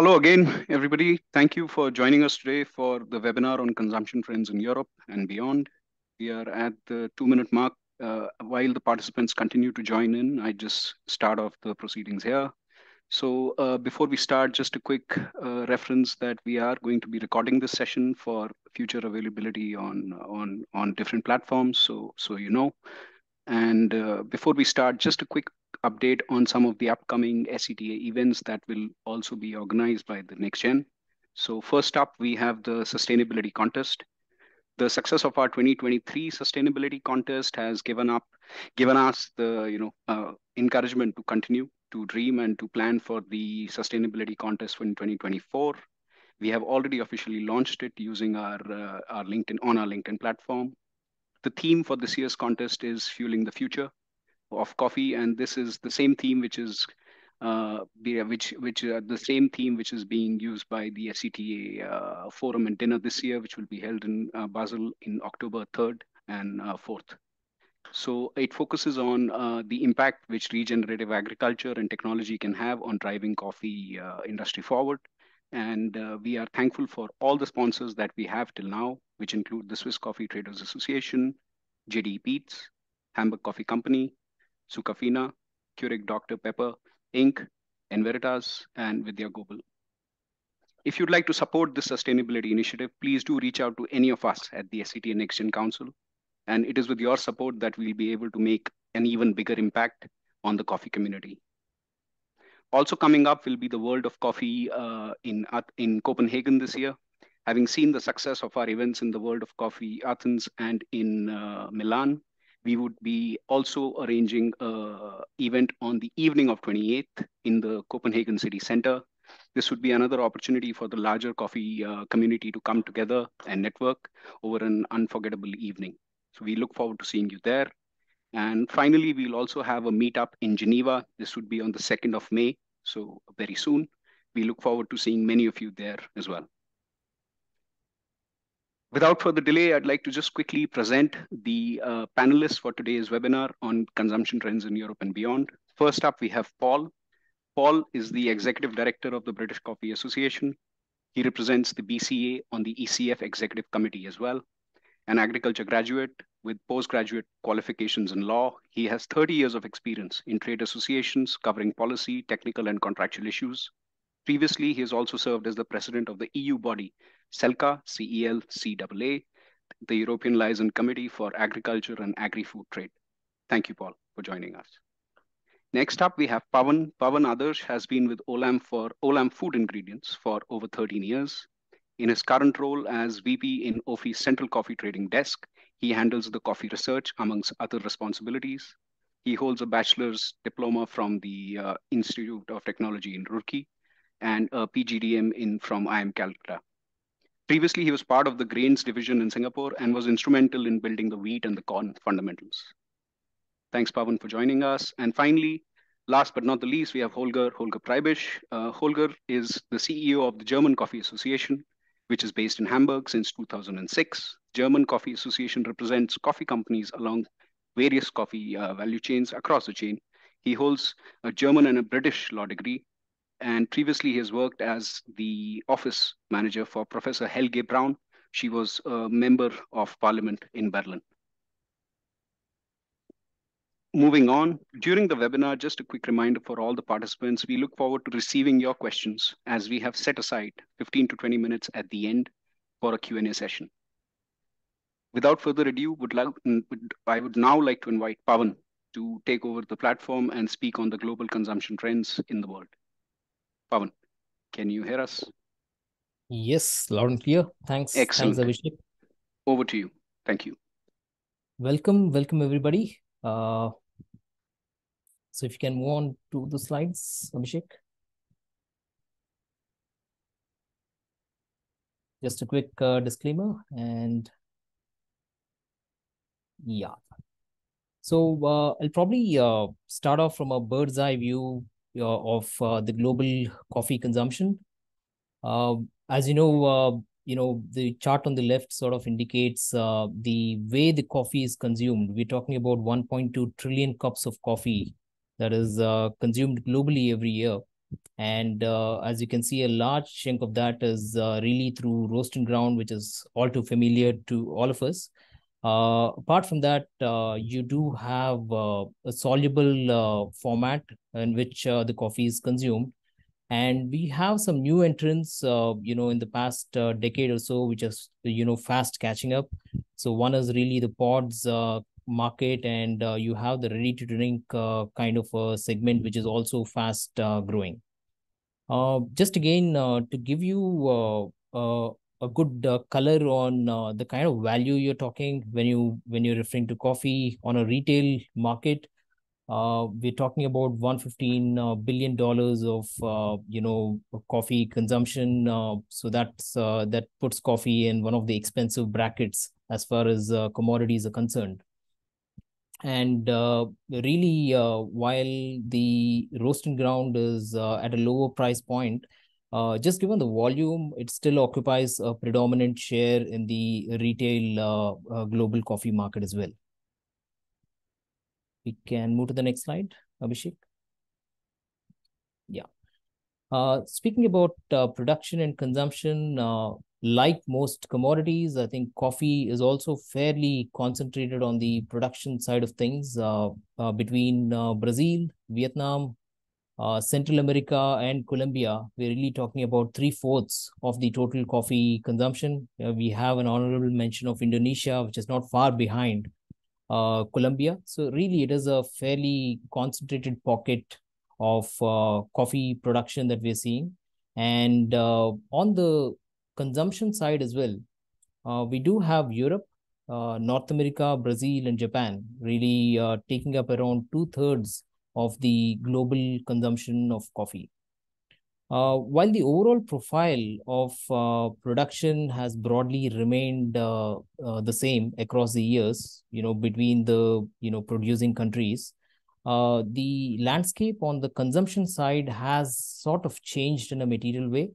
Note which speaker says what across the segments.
Speaker 1: Hello again, everybody. Thank you for joining us today for the webinar on consumption trends in Europe and beyond. We are at the two-minute mark. Uh, while the participants continue to join in, I just start off the proceedings here. So uh, before we start, just a quick uh, reference that we are going to be recording this session for future availability on on on different platforms. So so you know. And uh, before we start, just a quick update on some of the upcoming SCTA events that will also be organized by the next gen. So first up, we have the sustainability contest. The success of our 2023 sustainability contest has given up, given us the you know uh, encouragement to continue to dream and to plan for the sustainability contest in 2024. We have already officially launched it using our uh, our LinkedIn on our LinkedIn platform. The theme for this year's contest is fueling the future of coffee, and this is the same theme which is uh, which which uh, the same theme which is being used by the SCTA uh, forum and dinner this year, which will be held in uh, Basel in October 3rd and 4th. Uh, so it focuses on uh, the impact which regenerative agriculture and technology can have on driving coffee industry forward. And we are thankful for all the sponsors that we have till now, which include the Swiss Coffee Traders Association, JDE Peet's, Hamburg Coffee Company, Sucafina, Keurig Dr. Pepper, Inc., Enveritas, and Vidya Global. If you'd like to support this sustainability initiative, please do reach out to any of us at the SCTA Next Gen Council. And it is with your support that we'll be able to make an even bigger impact on the coffee community. Also coming up will be the World of Coffee uh, in, in Copenhagen this year. Having seen the success of our events in the World of Coffee Athens and in uh, Milan, we would be also arranging an event on the evening of 28th in the Copenhagen City Center. This would be another opportunity for the larger coffee uh, community to come together and network over an unforgettable evening. So we look forward to seeing you there. And finally, we'll also have a meetup in Geneva. This would be on the 2nd of May, so very soon. We look forward to seeing many of you there as well. Without further delay, I'd like to just quickly present the uh, panelists for today's webinar on consumption trends in Europe and beyond. First up, we have Paul. Paul is the Executive Director of the British Coffee Association. He represents the BCA on the ECF Executive Committee as well. An agriculture graduate with postgraduate qualifications in law, he has 30 years of experience in trade associations covering policy, technical, and contractual issues. Previously, he has also served as the president of the EU body CELCA, C-E-L-C-A-A, the European Liaison Committee for Agriculture and Agri-Food Trade. Thank you, Paul, for joining us. Next up, we have Pavan. Pavan Adarsh has been with Olam for Olam Food Ingredients for over 13 years. In his current role as VP in OFI's Central Coffee Trading Desk, he handles the coffee research amongst other responsibilities. He holds a bachelor's diploma from the uh, Institute of Technology in Roorkee and a PGDM in from IIM Calcutta. Previously, he was part of the grains division in Singapore and was instrumental in building the wheat and the corn fundamentals. Thanks, Pavan, for joining us. And finally, last but not the least, we have Holger, Holger Preibisch. Uh, Holger is the CEO of the German Coffee Association, which is based in Hamburg since 2006. German Coffee Association represents coffee companies along various coffee uh, value chains across the chain. He holds a German and a British law degree and previously he has worked as the office manager for Professor Helge Braun. She was a member of parliament in Berlin. Moving on, during the webinar, just a quick reminder for all the participants, we look forward to receiving your questions as we have set aside 15 to 20 minutes at the end for a Q&A session. Without further ado, would like, I would now like to invite Pavan to take over the platform and speak on the global consumption trends in the world. Pavan, can you hear us?
Speaker 2: Yes, loud and clear. Thanks.
Speaker 1: Excellent.
Speaker 2: Thanks, Abhishek.
Speaker 1: Over to you. Thank you.
Speaker 2: Welcome, welcome everybody. Uh, so if you can move on to the slides, Abhishek. Just a quick uh, disclaimer and yeah. So uh, I'll probably uh, start off from a bird's eye view of uh, the global coffee consumption. Uh, as you know, uh, you know the chart on the left sort of indicates uh, the way the coffee is consumed. We're talking about 1.2 trillion cups of coffee that is consumed globally every year. And uh, as you can see, a large chunk of that is uh, really through roast and ground, which is all too familiar to all of us. Uh, apart from that, uh, you do have uh, a soluble uh, format in which uh, the coffee is consumed. And we have some new entrants, you know, in the past decade or so, which is, you know, fast catching up. So one is really the pods market, and you have the ready to drink kind of a segment, which is also fast growing. Just again, to give you a good uh, color on uh, the kind of value you're talking when you when you're referring to coffee on a retail market. Uh, we're talking about 115 uh, billion dollars of uh, you know coffee consumption. Uh, so that's that puts coffee in one of the expensive brackets as far as commodities are concerned. And really while the roast and ground is at a lower price point uh, just given the volume, it still occupies a predominant share in the retail uh, uh, global coffee market as well. We can move to the next slide, Abhishek. Yeah. Uh, speaking about uh, production and consumption, uh, like most commodities, I think coffee is also fairly concentrated on the production side of things uh, uh, between uh, Brazil, Vietnam, uh, Central America and Colombia, we're really talking about three fourths of the total coffee consumption. Uh, we have an honorable mention of Indonesia, which is not far behind uh, Colombia. So really, it is a fairly concentrated pocket of uh, coffee production that we're seeing. And uh, on the consumption side as well, we do have Europe, North America, Brazil, and Japan really taking up around two thirds of the global consumption of coffee. Uh, while the overall profile of uh, production has broadly remained uh, uh, the same across the years, you know, between the you know producing countries, uh, the landscape on the consumption side has sort of changed in a material way.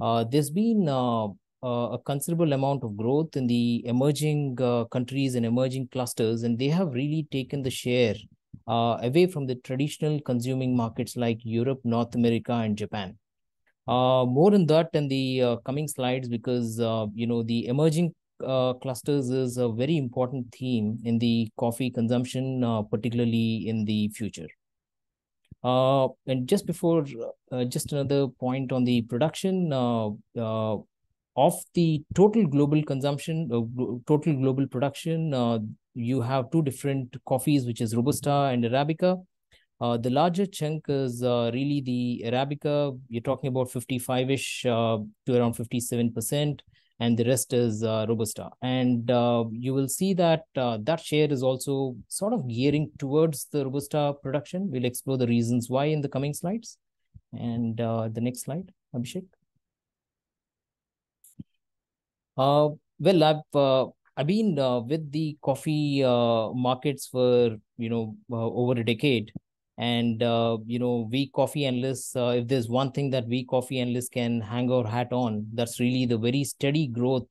Speaker 2: Uh, there's been a considerable amount of growth in the emerging countries and emerging clusters, and they have really taken the share uh, away from the traditional consuming markets like Europe, North America, and Japan. Uh, more on that in the uh, coming slides because uh, you know the emerging uh, clusters is a very important theme in the coffee consumption, uh, particularly in the future. Uh, and just before, just another point on the production of the total global consumption, total global production, you have two different coffees, which is Robusta and Arabica. Uh, the larger chunk is uh, really the Arabica. You're talking about 55-ish uh, to around 57%, and the rest is uh, Robusta. And uh, you will see that uh, that share is also sort of gearing towards the Robusta production. We'll explore the reasons why in the coming slides. And the next slide, Abhishek. Uh, well, I've I've been uh, with the coffee uh, markets for you know uh, over a decade, and uh, you know we coffee analysts. Uh, if there's one thing that we coffee analysts can hang our hat on, that's really the very steady growth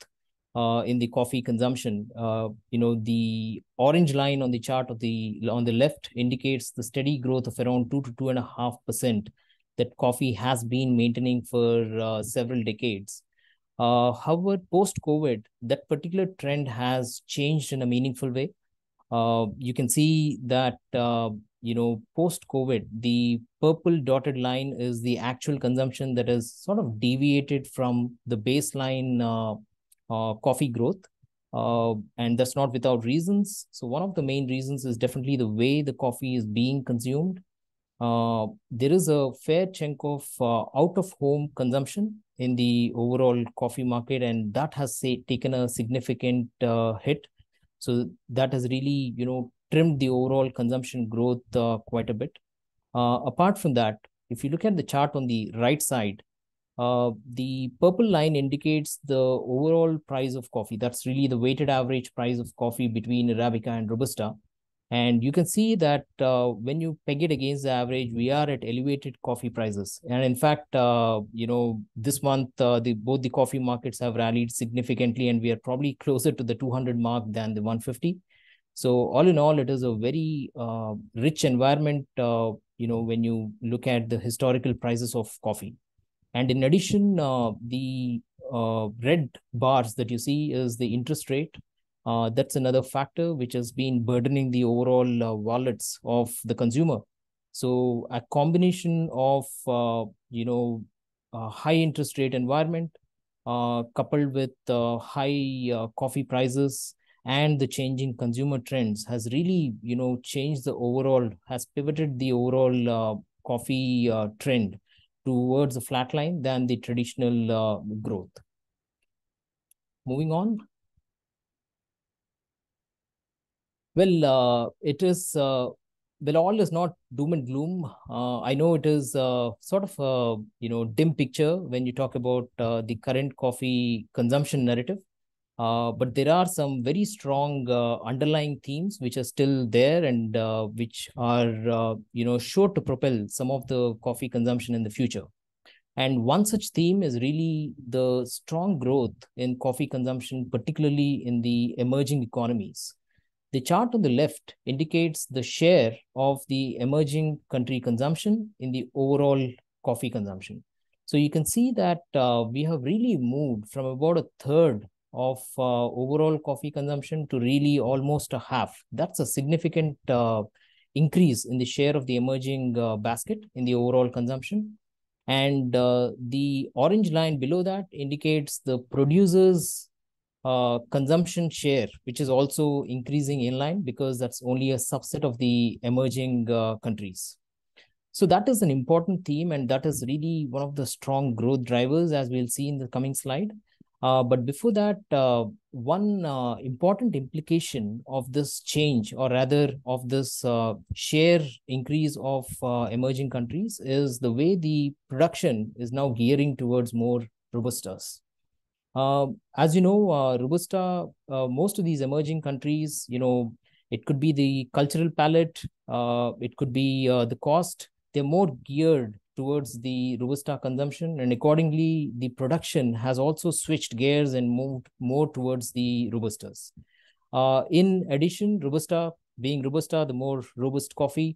Speaker 2: uh, in the coffee consumption. Uh, you know the orange line on the chart of the on the left indicates the steady growth of around two to two and a half percent that coffee has been maintaining for uh, several decades. Uh, however, post-COVID, that particular trend has changed in a meaningful way. Uh, you can see that, uh, you know, post-COVID, the purple dotted line is the actual consumption that has sort of deviated from the baseline uh, uh, coffee growth. Uh, and that's not without reasons. So one of the main reasons is definitely the way the coffee is being consumed. There is a fair chunk of uh, out-of-home consumption in the overall coffee market, and that has say, taken a significant uh, hit. So that has really, you know, trimmed the overall consumption growth uh, quite a bit. Uh, apart from that, if you look at the chart on the right side, uh, the purple line indicates the overall price of coffee. That's really the weighted average price of coffee between Arabica and Robusta. And you can see that uh, when you peg it against the average, we are at elevated coffee prices. And in fact, uh, you know, this month, uh, the both the coffee markets have rallied significantly, and we are probably closer to the 200 mark than the 150. So all in all, it is a very uh, rich environment uh, you know, when you look at the historical prices of coffee. And in addition, uh, the red bars that you see is the interest rate. Uh, that's another factor which has been burdening the overall uh, wallets of the consumer. So a combination of, uh, you know, high interest rate environment uh, coupled with uh, high uh, coffee prices and the changing consumer trends has really you know changed the overall has pivoted the overall coffee trend towards a flat line than the traditional growth moving on well it is well, all is not doom and gloom. Uh, I know it is uh, sort of a you know dim picture when you talk about uh, the current coffee consumption narrative. Uh, but there are some very strong uh, underlying themes which are still there and uh, which are you know sure to propel some of the coffee consumption in the future. And one such theme is really the strong growth in coffee consumption, particularly in the emerging economies. The chart on the left indicates the share of the emerging country consumption in the overall coffee consumption. So you can see that uh, we have really moved from about a third of uh, overall coffee consumption to really almost a half. That's a significant uh, increase in the share of the emerging uh, basket in the overall consumption. And uh, the orange line below that indicates the producers' uh, consumption share, which is also increasing in line because that's only a subset of the emerging uh, countries. So that is an important theme, and that is really one of the strong growth drivers, as we'll see in the coming slide. Uh, but before that, uh, one uh, important implication of this change, or rather of this uh, share increase of uh, emerging countries, is the way the production is now gearing towards more robustas. Uh, as you know, uh, Robusta, uh, most of these emerging countries, you know, it could be the cultural palette, it could be the cost. They're more geared towards the Robusta consumption, and accordingly, the production has also switched gears and moved more towards the Robustas. Uh, in addition, Robusta, being Robusta, the more robust coffee,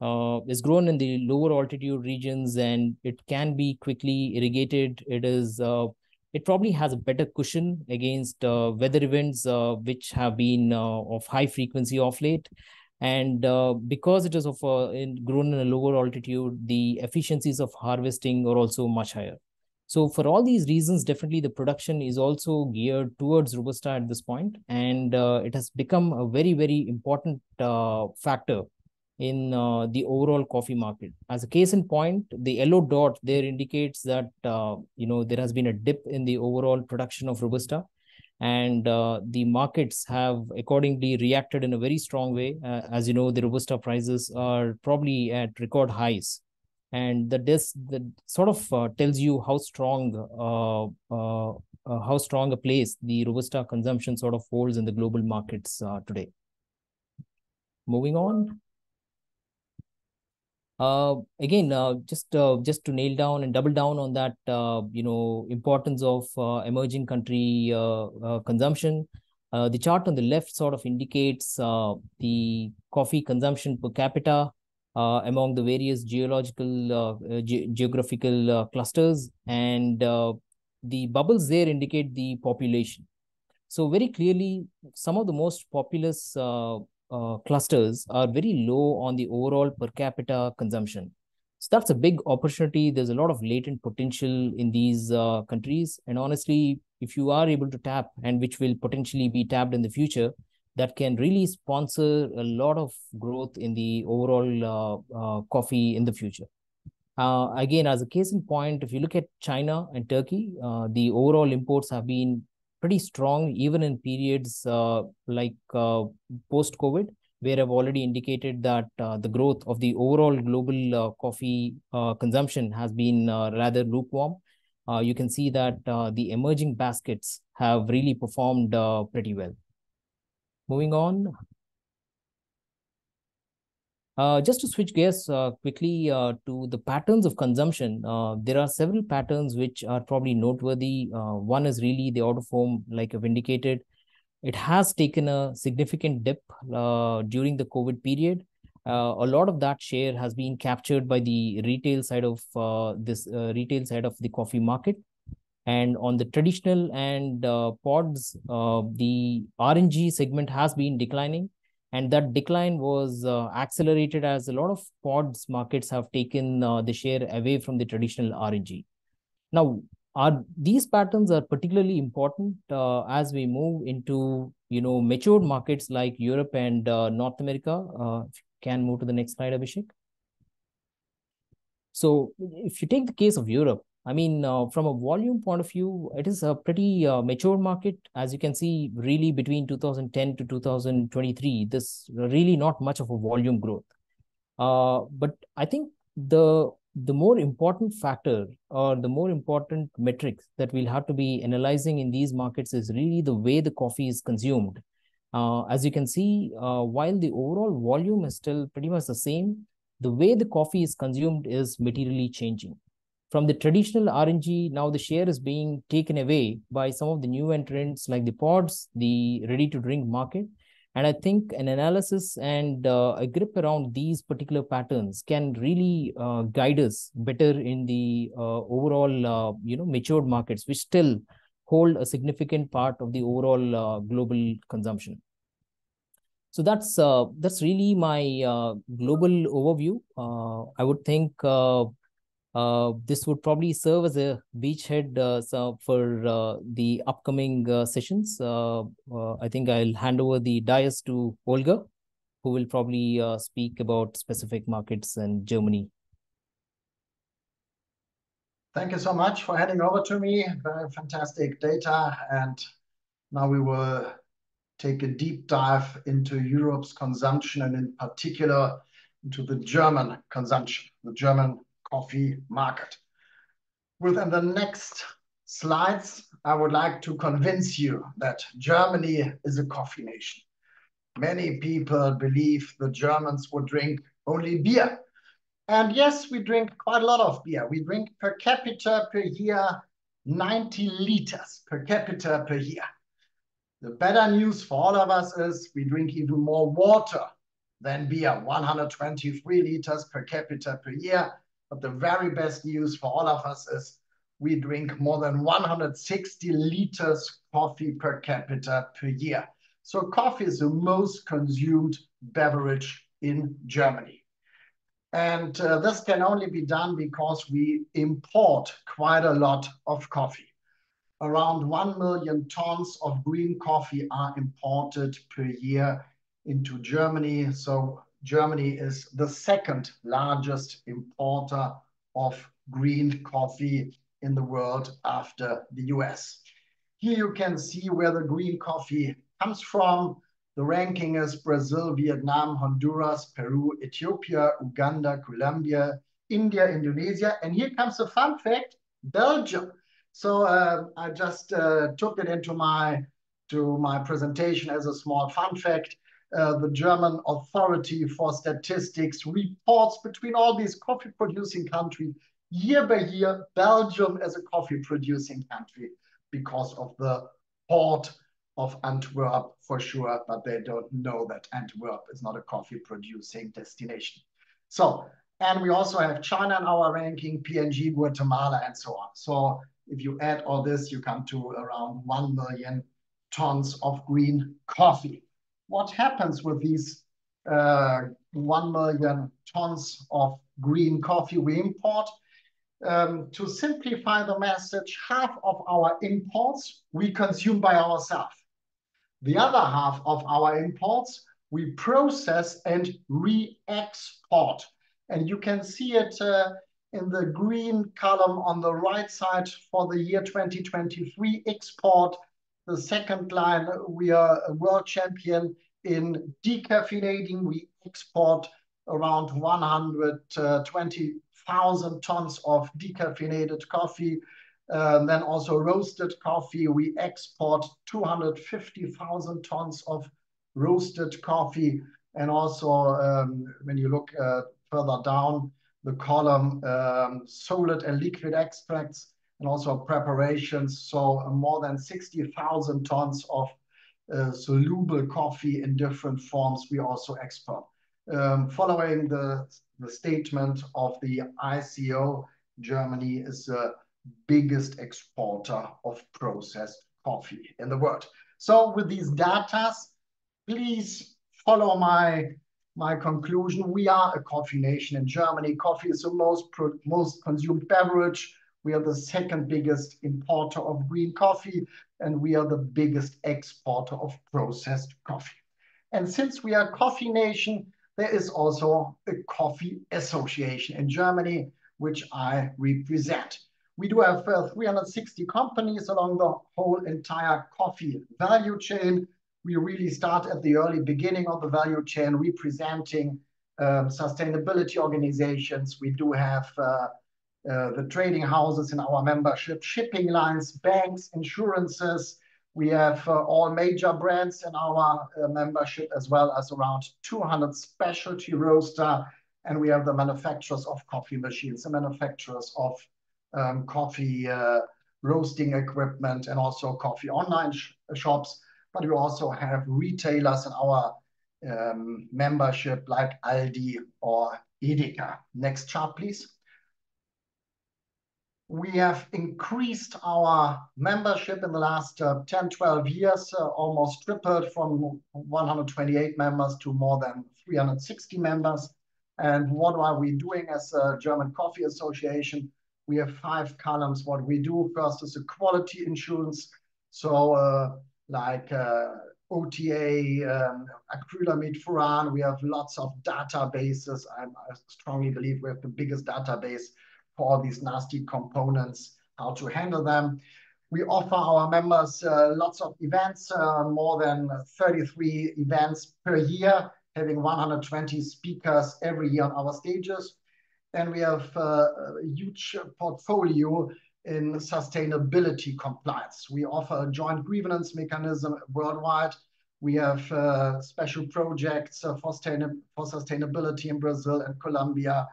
Speaker 2: uh, is grown in the lower altitude regions and it can be quickly irrigated. It is uh, it probably has a better cushion against uh, weather events uh, which have been uh, of high frequency of late. And uh, because it is of uh, in, grown in a lower altitude the efficiencies of harvesting are also much higher. So for all these reasons definitely the production is also geared towards robusta at this point. And uh, it has become a very very important factor in uh, the overall coffee market. As a case in point, the yellow dot there indicates that uh, you know there has been a dip in the overall production of robusta, and uh, the markets have accordingly reacted in a very strong way. Uh, as you know, the robusta prices are probably at record highs, and that this that sort of uh, tells you how strong uh, how strong a place the robusta consumption sort of holds in the global markets today. Moving on. Uh, again, uh, just uh, just to nail down and double down on that, uh, you know, importance of uh, emerging country uh, consumption. The chart on the left sort of indicates the coffee consumption per capita among the various geological ge geographical clusters, and the bubbles there indicate the population. So very clearly, some of the most populous uh, clusters are very low on the overall per capita consumption. So that's a big opportunity. There's a lot of latent potential in these uh, countries. And honestly, if you are able to tap and which will potentially be tapped in the future, that can really sponsor a lot of growth in the overall uh, uh coffee in the future. Uh, again, as a case in point, if you look at China and Turkey, uh, the overall imports have been pretty strong even in periods uh, like uh, post COVID, where I've already indicated that uh, the growth of the overall global uh, coffee uh, consumption has been uh, rather lukewarm. you can see that the emerging baskets have really performed pretty well. Moving on, uh, just to switch gears uh, quickly uh, to the patterns of consumption, uh, there are several patterns which are probably noteworthy. Uh, one is really the out of home, like I've indicated. It has taken a significant dip uh, during the COVID period. a lot of that share has been captured by the retail side of this retail side of the coffee market. And on the traditional and pods, the R&G segment has been declining. And that decline was uh, accelerated as a lot of pods markets have taken uh, the share away from the traditional R&G. Now, are these patterns are particularly important uh, as we move into you know matured markets like Europe and uh, North America. if can move to the next slide, Abhishek. So if you take the case of Europe, I mean, uh, from a volume point of view, it is a pretty uh, mature market. As you can see, really between 2010 to 2023, this really not much of a volume growth. Uh, but I think the the more important factor or the more important metrics that we'll have to be analyzing in these markets is really the way the coffee is consumed uh, as you can see, uh, while the overall volume is still pretty much the same, the way the coffee is consumed is materially changing. From the traditional R&G, now the share is being taken away by some of the new entrants like the pods, the ready-to-drink market. And I think an analysis and uh, a grip around these particular patterns can really uh, guide us better in the uh, overall, uh, you know, matured markets, which still hold a significant part of the overall uh, global consumption. So that's uh, that's really my global overview. I would think uh, uh, this would probably serve as a beachhead uh, so for uh, the upcoming uh, sessions. I think I'll hand over the dais to Holger, who will probably speak about specific markets in Germany
Speaker 3: Thank you so much for handing over to me. Very fantastic data. And now we will take a deep dive into Europe's consumption and in particular into the German consumption, the German coffee market. Within the next slides, I would like to convince you that Germany is a coffee nation. Many people believe the Germans would drink only beer and yes, we drink quite a lot of beer. We drink per capita per year 90 liters per capita per year. The better news for all of us is we drink even more water than beer, 123 liters per capita per year. But the very best news for all of us is we drink more than 160 liters coffee per capita per year. So coffee is the most consumed beverage in Germany. And uh, this can only be done because we import quite a lot of coffee. Around 1 million tons of green coffee are imported per year into Germany. So Germany is the second largest importer of green coffee in the world after the US. Here you can see where the green coffee comes from. The ranking is Brazil, Vietnam, Honduras, Peru, Ethiopia, Uganda, Colombia, India, Indonesia. And here comes a fun fact, Belgium. So uh, I just uh, took it into my, to my presentation as a small fun fact. Uh, the German Authority for Statistics reports between all these coffee producing countries year by year, Belgium as a coffee producing country because of the port of Antwerp for sure, but they don't know that Antwerp is not a coffee producing destination. So, and we also have China in our ranking, PNG, Guatemala, and so on. So if you add all this, you come to around 1 million tons of green coffee. What happens with these uh, 1 million tons of green coffee we import? Um, to simplify the message, half of our imports we consume by ourselves. The other half of our imports, we process and re-export. And you can see it uh, in the green column on the right side for the year 2023 export. The second line, we are a world champion in decaffeinating. We export around 120,000 tons of decaffeinated coffee um, then also roasted coffee. We export 250,000 tons of roasted coffee. And also, um, when you look uh, further down the column, um, solid and liquid extracts, and also preparations. So uh, more than 60,000 tons of uh, soluble coffee in different forms we also export. Um, following the, the statement of the ICO, Germany is the biggest exporter of processed coffee in the world. So with these data, please follow my my conclusion. We are a coffee nation in Germany. Coffee is the most most consumed beverage. We are the second biggest importer of green coffee, and we are the biggest exporter of processed coffee. And since we are a coffee nation, there is also a coffee association in Germany, which I represent. We do have uh, 360 companies along the whole entire coffee value chain we really start at the early beginning of the value chain, representing um, sustainability organizations. We do have uh, uh, the trading houses in our membership, shipping lines, banks, insurances. We have uh, all major brands in our uh, membership, as well as around 200 specialty roaster. And we have the manufacturers of coffee machines, the manufacturers of um, coffee uh, roasting equipment, and also coffee online sh shops but we also have retailers in our um, membership like Aldi or Edeka. Next chart, please. We have increased our membership in the last uh, 10, 12 years, uh, almost tripled from 128 members to more than 360 members. And what are we doing as a German Coffee Association? We have five columns. What we do first is a quality insurance. So uh, like uh, OTA, um, acrylamide furan. We have lots of databases. I, I strongly believe we have the biggest database for all these nasty components, how to handle them. We offer our members uh, lots of events, uh, more than 33 events per year, having 120 speakers every year on our stages. And we have uh, a huge portfolio in sustainability compliance. We offer a joint grievance mechanism worldwide. We have uh, special projects uh, for, for, sustainability in Brazil and Colombia.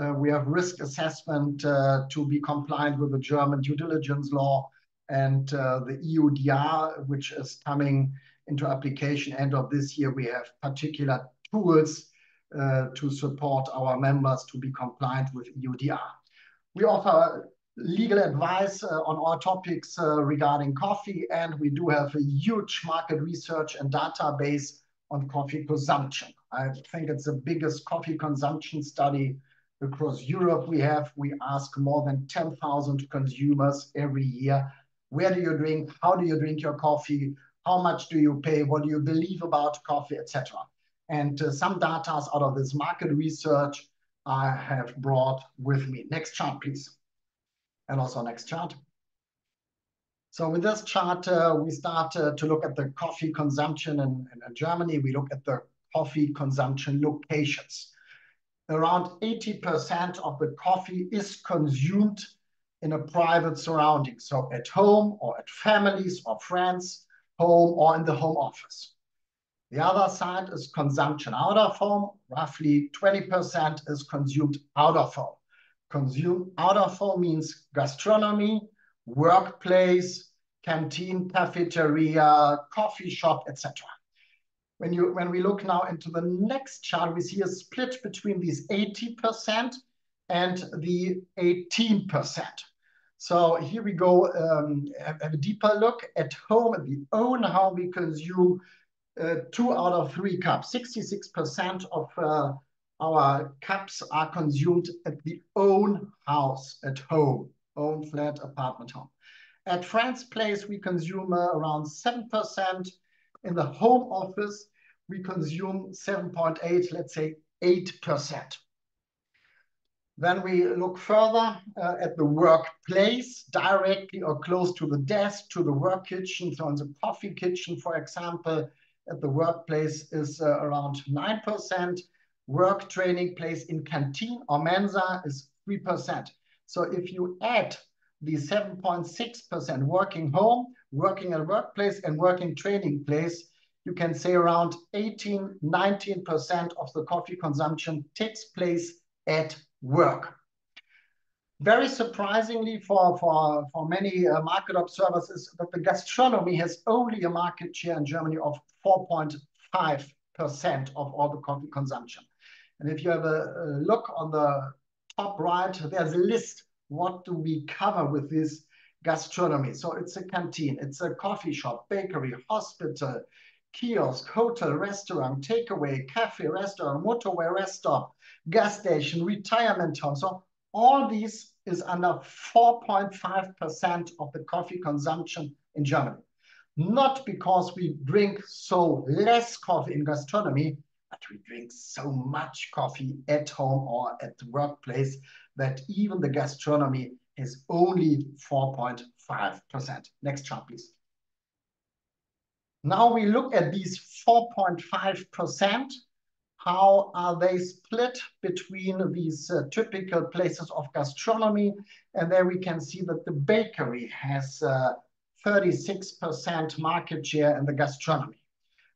Speaker 3: Uh, we have risk assessment uh, to be compliant with the German due diligence law and uh, the EUDR, which is coming into application end of this year. We have particular tools to support our members to be compliant with EUDR. We offer legal advice on all topics regarding coffee, and we do have a huge market research and database on coffee consumption. I think it's the biggest coffee consumption study across Europe we have. We ask more than 10,000 consumers every year, where do you drink, how do you drink your coffee, how much do you pay, what do you believe about coffee, etc. And uh, some data out of this market research I have brought with me. Next chart, please and also next chart. So with this chart, uh, we start uh, to look at the coffee consumption in, in, Germany. We look at the coffee consumption locations. Around 80% of the coffee is consumed in a private surrounding. So at home or at families or friends, home or in the home office. The other side is consumption out of home. Roughly 20% is consumed out of home consume out of home means gastronomy, workplace, canteen, cafeteria, coffee shop, etc. When, you, when we look now into the next chart, we see a split between these 80% and the 18%. So here we go, um, have, have, a deeper look at home, at the own home, we consume uh, two out of three cups. 66% of uh, our cups are consumed at the own house, at home, own flat apartment home. At Friends Place, we consume uh, around 7%. In the home office, we consume 7.8, let's say 8%. Then we look further uh, at the workplace, directly or close to the desk, to the work kitchen. So in the coffee kitchen, for example, at the workplace is uh, around 9% work training place in canteen or mensa is 3%. So if you add the 7.6% working home, working at workplace, and working training place, you can say around 18, 19% of the coffee consumption takes place at work. Very surprisingly for, for, for many uh, market observers is that the gastronomy has only a market share in Germany of 4.5%. of all the coffee consumption. And if you have a, a look on the top right, there's a list. What do we cover with this gastronomy? So it's a canteen, it's a coffee shop, bakery, hospital, kiosk, hotel, restaurant, takeaway, cafe, restaurant, motorway, rest stop, gas station, retirement home. So all these is under 4.5% of the coffee consumption in Germany. Not because we drink so less coffee in gastronomy, but we drink so much coffee at home or at the workplace that even the gastronomy is only 4.5%. Next chart, please. Now we look at these 4.5%. How are they split between these uh, typical places of gastronomy? And there we can see that the bakery has 36% uh, market share in the gastronomy.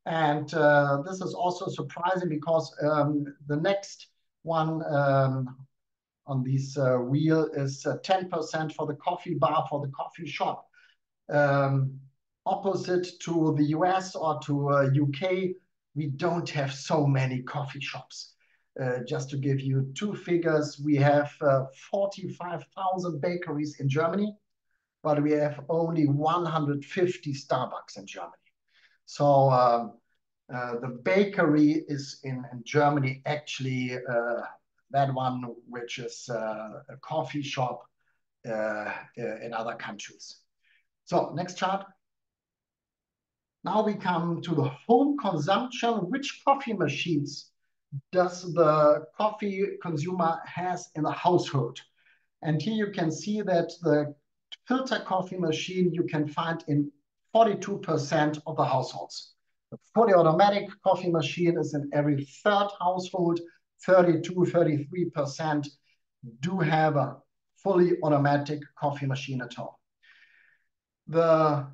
Speaker 3: And uh, this is also surprising because um, the next one um, on this uh, wheel is 10% uh, for the coffee bar, for the coffee shop. Um, opposite to the US or to uh, UK, we don't have so many coffee shops. Uh, just to give you two figures, we have uh, 45,000 bakeries in Germany, but we have only 150 Starbucks in Germany. So um, uh, the bakery is in, in Germany actually uh, that one which is uh, a coffee shop in other countries. So next chart. Now we come to the home consumption. Which coffee machines does the coffee consumer has in the household? And here you can see that the filter coffee machine you can find in 42% of the households. The fully automatic coffee machine is in every third household, 32, 33% do have a fully automatic coffee machine at home. The,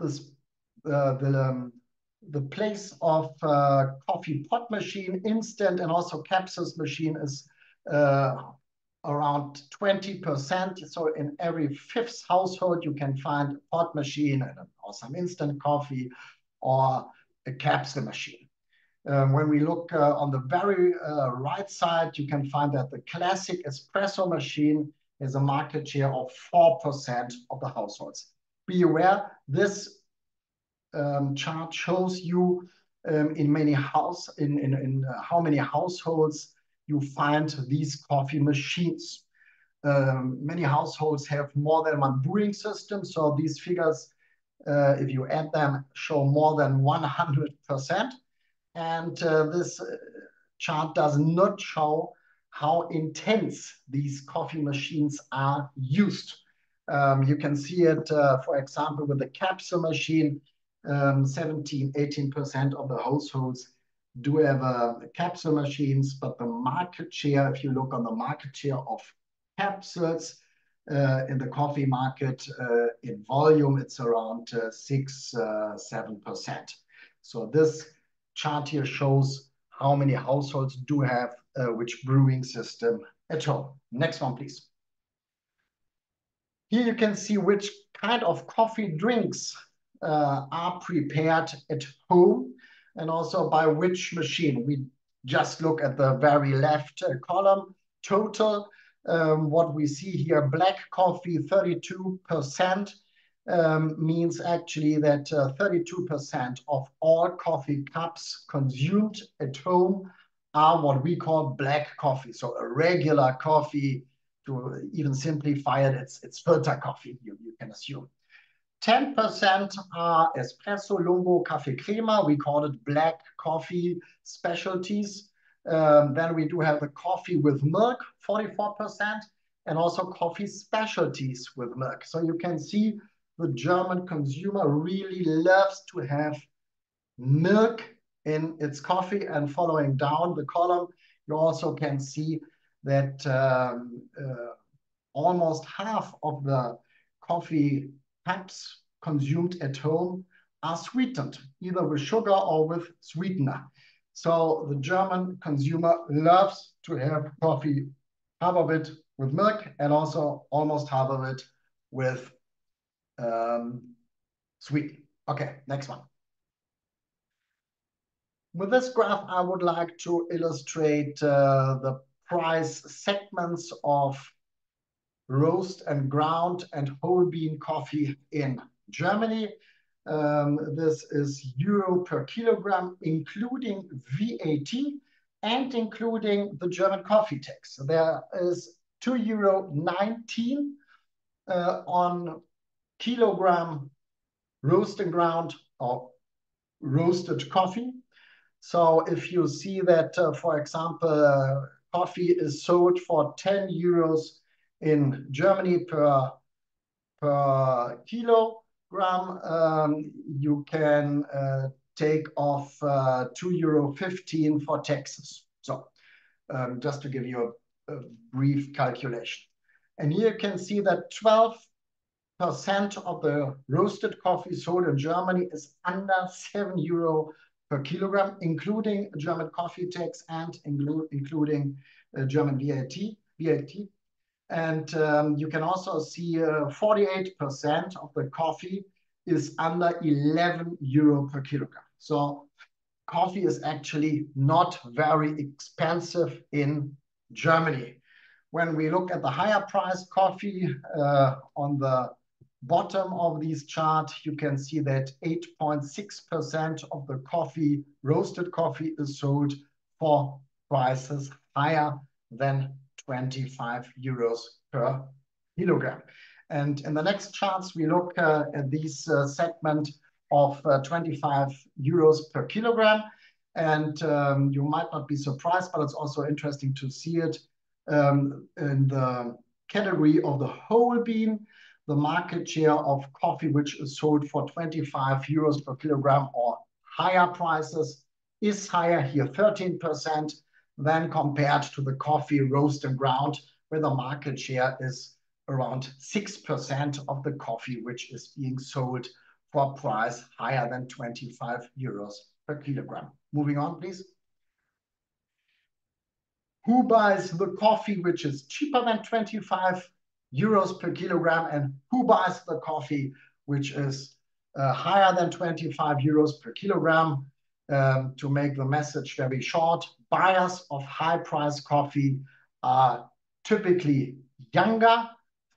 Speaker 3: this uh, the um, the place of uh, coffee pot machine, instant, and also capsules machine is uh, around 20%. So in every fifth household, you can find a pot machine or some instant coffee or a capsule machine. Um, when we look uh, on the very uh, right side, you can find that the classic espresso machine has a market share of 4% of the households. Be aware, this um, chart shows you um, in many house in, in, in uh, how many households you find these coffee machines. Um, many households have more than one brewing system, so these figures, uh, if you add them, show more than 100%. And uh, this uh, chart does not show how intense these coffee machines are used. Um, you can see it, uh, for example, with the capsule machine, um, 17, 18% of the households do have uh, capsule machines, but the market share, if you look on the market share of capsules uh, in the coffee market, uh, in volume, it's around uh, 6, 7%. Uh, so this chart here shows how many households do have uh, which brewing system at home. Next one, please. Here you can see which kind of coffee drinks are prepared at home and also by which machine. We just look at the very left uh, column, total. Um, what we see here, black coffee, 32%, um, means actually that 32% uh, of all coffee cups consumed at home are what we call black coffee. So a regular coffee, to even simplify it, it's, it's filter coffee, you, you can assume. 10% are espresso, lungo, cafe crema. We call it black coffee specialties. Um, then we do have the coffee with milk, 44%, and also coffee specialties with milk. So you can see the German consumer really loves to have milk in its coffee. And following down the column, you also can see that um, uh, almost half of the coffee types consumed at home are sweetened, either with sugar or with sweetener. So the German consumer loves to have coffee, half of it with milk and also almost half of it with um, sweet. Okay, next one. With this graph, I would like to illustrate uh, the price segments of roast and ground and whole bean coffee in Germany. Um, this is euro per kilogram, including VAT and including the German coffee tax. So There is 2 euro 19 uh, on kilogram roast and ground or roasted coffee. So if you see that, uh, for example, uh, coffee is sold for 10 euros in Germany per, per kilogram, um, you can uh, take off uh, 2 euro 15 for taxes. So um, just to give you a, a brief calculation. And here you can see that 12 percent of the roasted coffee sold in Germany is under 7 euro per kilogram, including German coffee tax and inclu including uh, German VAT. VAT. And um, you can also see 48% uh, of the coffee is under 11 euro per kilogram. So coffee is actually not very expensive in Germany. When we look at the higher price coffee uh, on the bottom of this chart, you can see that 8.6% of the coffee, roasted coffee, is sold for prices higher than 25 euros per kilogram. And in the next charts, we look uh, at this uh, segment of uh, 25 euros per kilogram. And um, you might not be surprised, but it's also interesting to see it um, in the category of the whole bean the market share of coffee which is sold for 25 euros per kilogram or higher prices is higher here, 13%, than compared to the coffee roast and ground, where the market share is around 6% of the coffee which is being sold for a price higher than 25 euros per kilogram. Moving on, please. Who buys the coffee which is cheaper than 25 euros per kilogram and who buys the coffee, which is uh, higher than 25 euros per kilogram. Um, to make the message very short, buyers of high price coffee are typically younger,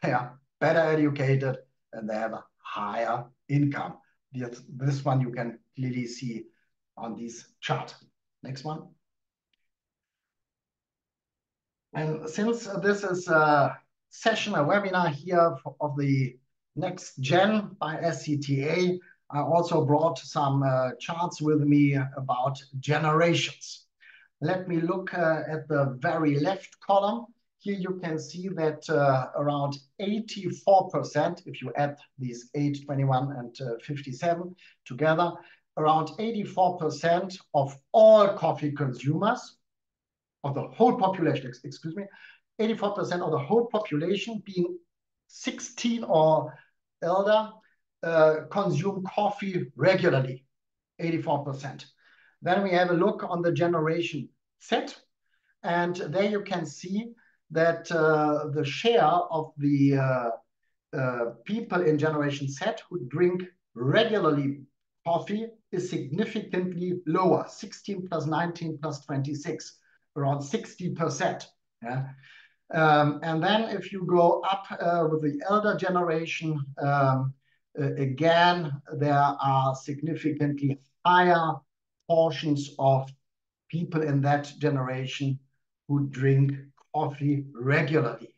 Speaker 3: they are better educated, and they have a higher income. This, this one you can clearly see on this chart. Next one. And since this is a session, a webinar here of the next gen by SCTA. I also brought some uh, charts with me about generations. Let me look uh, at the very left column. Here you can see that uh, around 84%, if you add these 8, 21, and uh, 57 together, around 84% of all coffee consumers, of the whole population, excuse me, 84% of the whole population being 16 or elder uh, consume coffee regularly, 84%. Then we have a look on the generation Z. and there you can see that uh, the share of the uh, uh people in generation Z who drink regularly coffee is significantly lower, 16 plus 19 plus 26, around 60%. Yeah? Um, and then if you go up uh, with the elder generation, um, uh, again, there are significantly higher portions of people in that generation who drink coffee regularly.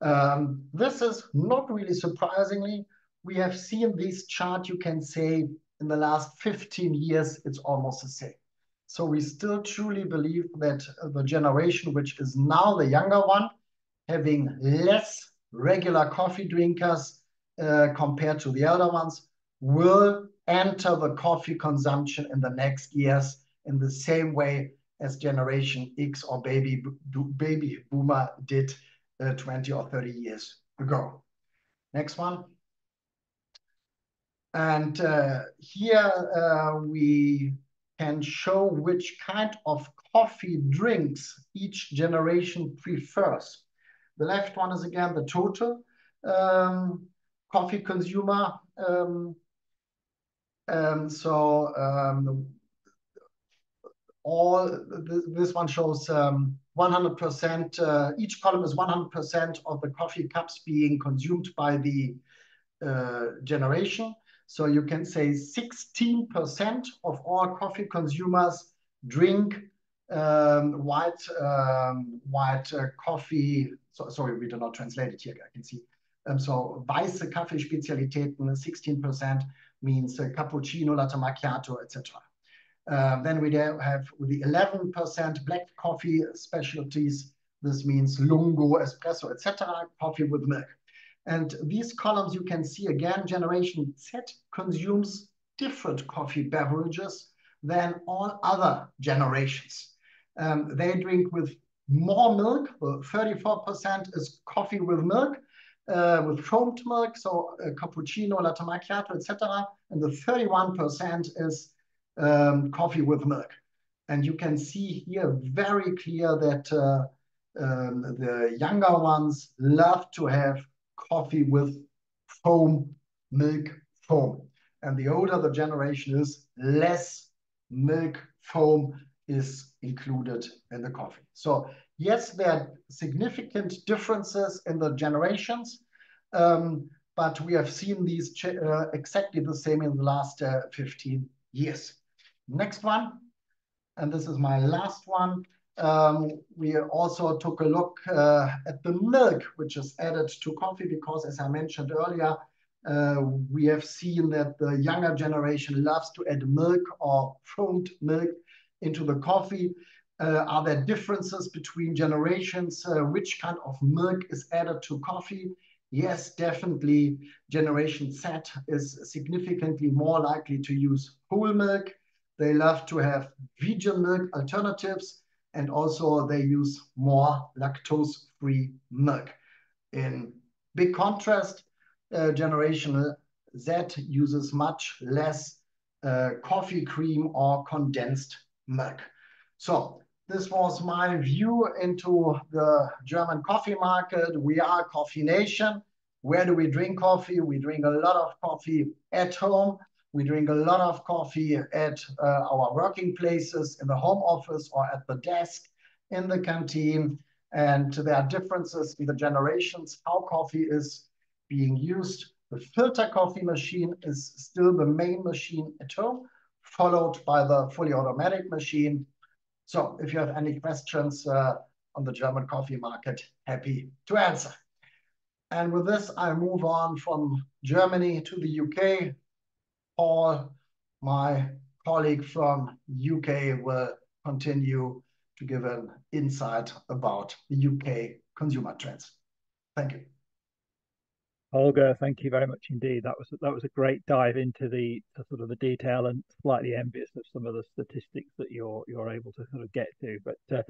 Speaker 3: Um, this is not really surprisingly. We have seen this chart, you can say, in the last 15 years, it's almost the same. So we still truly believe that the generation, which is now the younger one, having less regular coffee drinkers uh, compared to the elder ones will enter the coffee consumption in the next years in the same way as Generation X or baby, baby boomer did uh, 20 or 30 years ago. Next one. And uh, here uh, we can show which kind of coffee drinks each generation prefers. The left one is again the total um, coffee consumer. Um, so um, all this, one shows 100%, um, uh, each column is 100% of the coffee cups being consumed by the uh, generation. So you can say 16% of all coffee consumers drink um, white white uh, coffee. So, sorry, we do not translate it here. I can see. So weiße Kaffeespezialitäten, 16% means cappuccino, latte macchiato, etc. Uh, then we have the 11% black coffee specialties. This means lungo, espresso, etc. Coffee with milk. And these columns you can see again, Generation Z consumes different coffee beverages than all other generations. Um, they drink with more milk. 34% is coffee with milk, uh, with foamed milk, so uh, cappuccino, latte macchiato, etc. And the 31% is um, coffee with milk. And you can see here very clear that uh, um, the younger ones love to have coffee with foam, milk foam. And the older the generation is, less milk foam is included in the coffee. So yes, there are significant differences in the generations, um, but we have seen these uh, exactly the same in the last uh, 15 years. Next one, and this is my last one. Um, we also took a look uh, at the milk which is added to coffee because, as I mentioned earlier, uh, we have seen that the younger generation loves to add milk or foamed milk into the coffee. Uh, are there differences between generations? Uh, which kind of milk is added to coffee? Yes, definitely. Generation Z is significantly more likely to use whole milk. They love to have vegan milk alternatives and also they use more lactose-free milk. In big contrast, uh, Generation Z uses much less uh, coffee cream or condensed milk. So this was my view into the German coffee market. We are a coffee nation. Where do we drink coffee? We drink a lot of coffee at home. We drink a lot of coffee at uh, our working places, in the home office or at the desk, in the canteen. And there are differences in the generations, how coffee is being used. The filter coffee machine is still the main machine at home, followed by the fully automatic machine. So if you have any questions uh, on the German coffee market, happy to answer. And with this, I move on from Germany to the UK. Paul, my colleague from UK, will continue to give an insight about the UK consumer trends. Thank you.
Speaker 4: Holger, thank you very much indeed. That was that was a great dive into the sort of the detail and slightly envious of some of the statistics that you're you're able to sort of get to. But uh,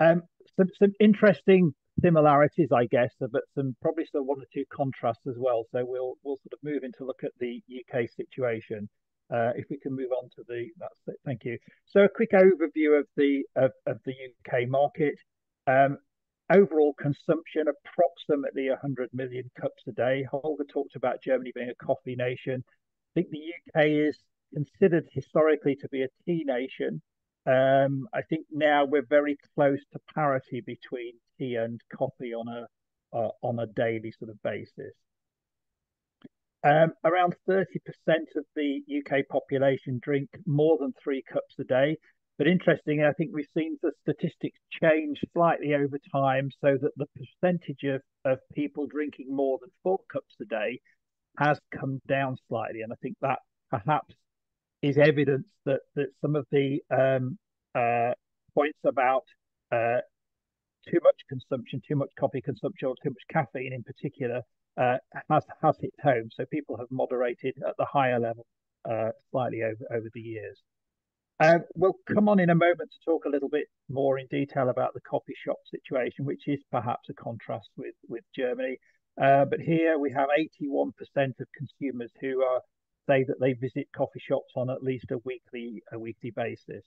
Speaker 4: um, some some interesting similarities, I guess, but some probably still one or two contrasts as well. So we'll we'll sort of move into look at the UK situation. Uh, if we can move on to the that's it. Thank you. So a quick overview of the of, of the UK market. Um, overall consumption approximately 100 million cups a day. Holger talked about Germany being a coffee nation. I think the UK is considered historically to be a tea nation. Um, I think now we're very close to parity between tea and coffee on a uh, on a daily sort of basis. Um, around 30% of the UK population drink more than three cups a day. But interestingly, I think we've seen the statistics change slightly over time so that the percentage of, of people drinking more than four cups a day has come down slightly. And I think that perhaps is evidence that that some of the um, uh, points about uh, too much consumption, too much coffee consumption, or too much caffeine in particular uh, has has hit home. So people have moderated at the higher level uh, slightly over over the years. Uh, we'll come on in a moment to talk a little bit more in detail about the coffee shop situation, which is perhaps a contrast with with Germany. Uh, but here we have 81% of consumers who are say that they visit coffee shops on at least a weekly a weekly basis.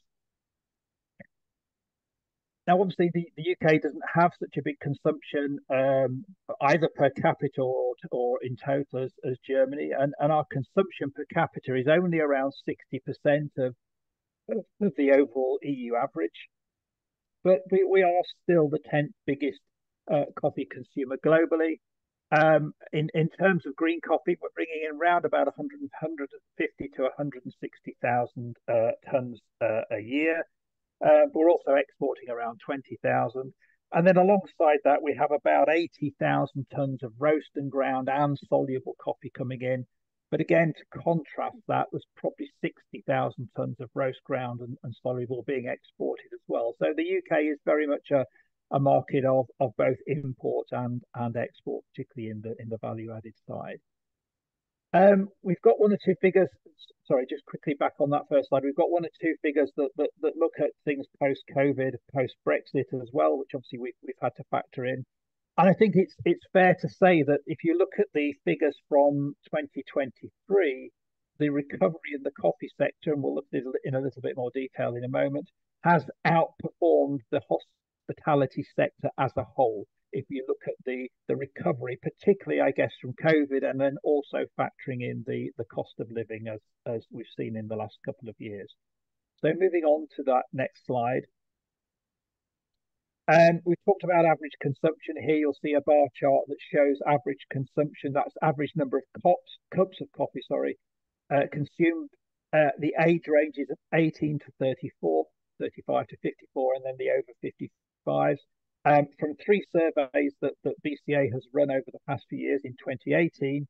Speaker 4: Now, obviously, the, the UK doesn't have such a big consumption um, either per capita or, or in total as, as Germany, and, and our consumption per capita is only around 60% of of the overall EU average. But we, we are still the 10th biggest uh, coffee consumer globally. Um, in, in terms of green coffee, we're bringing in around about 100, 150 to 160,000 uh, tons uh, a year. Uh, we're also exporting around 20,000. And then alongside that, we have about 80,000 tons of roast and ground and soluble coffee coming in. But again, to contrast that, there's probably 60,000 tons of roast ground and, and, soluble being exported as well. So the UK is very much a, a market of, of both import and, and export, particularly in the in the value added side. Um, we've got one or two figures. Sorry, just quickly back on that first slide. We've got one or two figures that that, that look at things post COVID, post Brexit as well, which obviously we've we've had to factor in. And I think it's it's fair to say that if you look at the figures from 2023, the recovery in the coffee sector, and we'll look in a little bit more detail in a moment, has outperformed the hospitality sector as a whole if you look at the the recovery, particularly I guess from COVID, and then also factoring in the the cost of living as as we've seen in the last couple of years. So moving on to that next slide. And we've talked about average consumption. Here you'll see a bar chart that shows average consumption. That's average number of cups, cups of coffee, sorry, uh, consumed. Uh, the age ranges of 18 to 34, 35 to 54, and then the over 55s. Um, from three surveys that, that BCA has run over the past few years in 2018,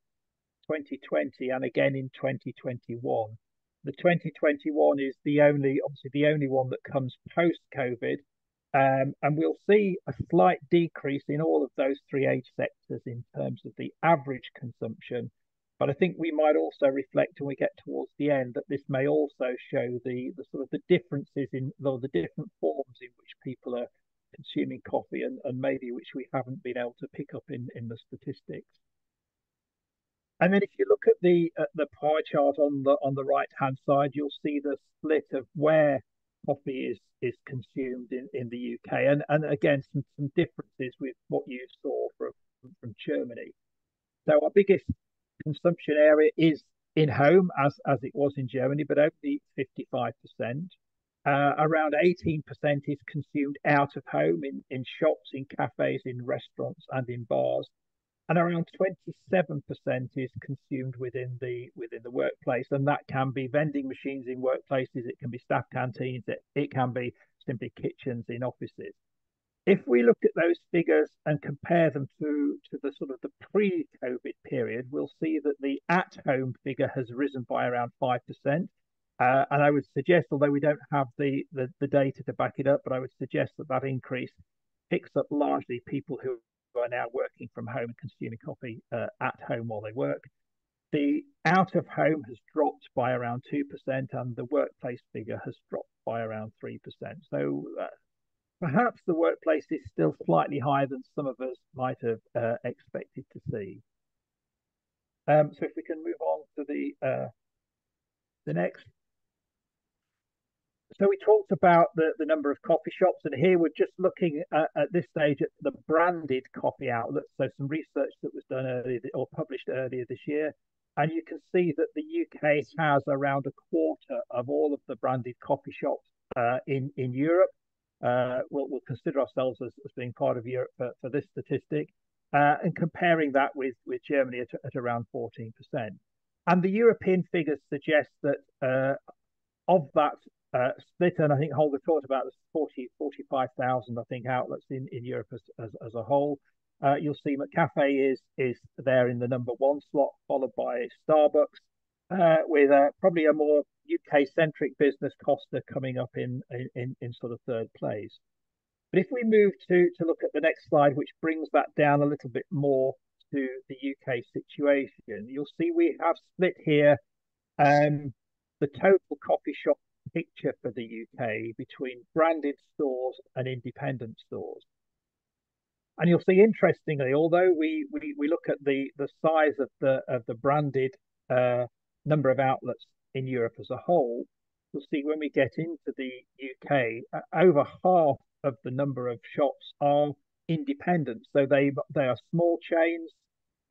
Speaker 4: 2020, and again in 2021. The 2021 is the only, obviously, the only one that comes post COVID. Um, and we'll see a slight decrease in all of those three age sectors in terms of the average consumption. But I think we might also reflect when we get towards the end that this may also show the, the sort of the differences in the, the different forms in which people are consuming coffee and, and maybe which we haven't been able to pick up in, in the statistics. And then if you look at the at the pie chart on the on the right hand side, you'll see the split of where coffee is is consumed in, in the UK. And and again some, some differences with what you saw from, from Germany. So our biggest consumption area is in home as as it was in Germany, but only 55%. Uh, around 18% is consumed out of home in, in shops, in cafes, in restaurants, and in bars. And around 27% is consumed within the within the workplace. And that can be vending machines in workplaces, it can be staff canteens, it, it can be simply kitchens in offices. If we look at those figures and compare them to, to the sort of the pre-COVID period, we'll see that the at-home figure has risen by around 5%. Uh, and I would suggest, although we don't have the, the, the data to back it up, but I would suggest that that increase picks up largely people who are now working from home and consuming coffee uh, at home while they work. The out of home has dropped by around 2%, and the workplace figure has dropped by around 3%. So uh, perhaps the workplace is still slightly higher than some of us might have uh, expected to see. Um, so if we can move on to the uh, the next so we talked about the, the number of coffee shops, and here we're just looking at, at, this stage at the branded coffee outlets. So some research that was done earlier or published earlier this year, and you can see that the UK has around a quarter of all of the branded coffee shops uh, in in Europe. Uh, we'll, we'll, consider ourselves as, as, being part of Europe for, for this statistic, uh, and comparing that with with Germany at, at around 14%. And the European figures suggest that uh, of that uh, split, and I think Holger talked about the 40, 45,000, I think, outlets in, in Europe as, as, as a whole. Uh, you'll see McCafe is is there in the number one slot, followed by Starbucks, uh, with uh, probably a more UK-centric business Costa coming up in, in in sort of third place. But if we move to to look at the next slide, which brings that down a little bit more to the UK situation, you'll see we have split here um, the total coffee shop picture for the UK between branded stores and independent stores. And you'll see, interestingly, although we, we, we look at the, the size of the of the branded uh, number of outlets in Europe as a whole, you'll see when we get into the UK, uh, over half of the number of shops are independent. So they they are small chains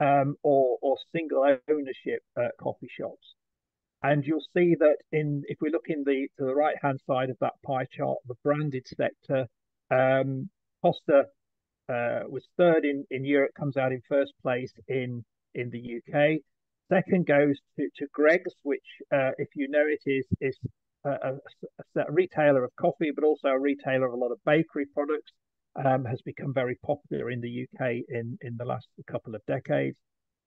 Speaker 4: um, or or single ownership uh, coffee shops. And you'll see that in if we look in the to the right hand side of that pie chart, the branded sector, um, Costa uh, was third in, in Europe, comes out in first place in in the UK. Second goes to, to Greggs, which, uh, if you know it, is is a, a, a, retailer of coffee, but also a retailer of a lot of bakery products. Um, has become very popular in the UK in in the last couple of decades.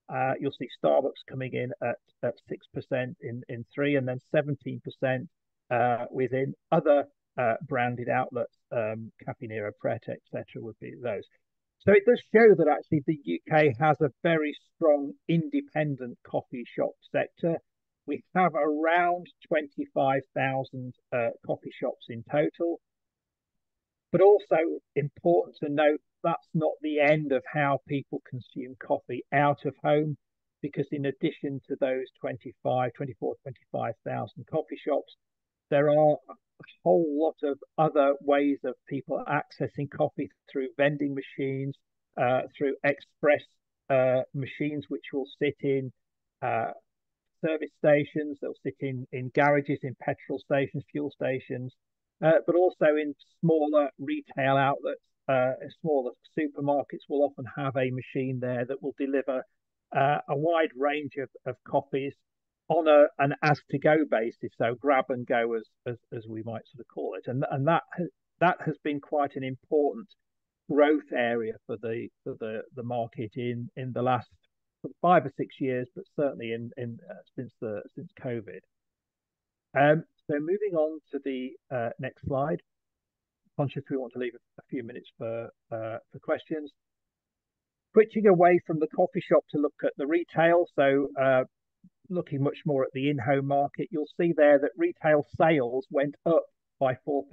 Speaker 4: Uh, you'll see Starbucks coming in at at six percent in in three, and then seventeen percent uh, within other uh, branded outlets, um, Caffè Nero, Pret, etc. would be those. So it does show that actually the UK has a very strong independent coffee shop sector. We have around 25,000 uh, coffee shops in total. But also important to note that's not the end of how people consume coffee out of home, because in addition to those 25, 24, 25,000 coffee shops, there are a whole lot of other ways of people accessing coffee through vending machines, uh, through express uh, machines, which will sit in uh, service stations, they'll sit in, in garages, in petrol stations, fuel stations, uh, but also in smaller retail outlets. Uh, smaller supermarkets will often have a machine there that will deliver uh, a wide range of, of coffees on a an as to go basis, so grab and go as, as as we might sort of call it, and and that that has been quite an important growth area for the for the the market in in the last five or six years, but certainly in in uh, since the since COVID. Um, so moving on to the uh, next slide. Conscious we want to leave a, few minutes for uh, for questions. Switching away from the coffee shop to look at the retail. So uh, looking much more at the in-home market, you'll see there that retail sales went up by 4%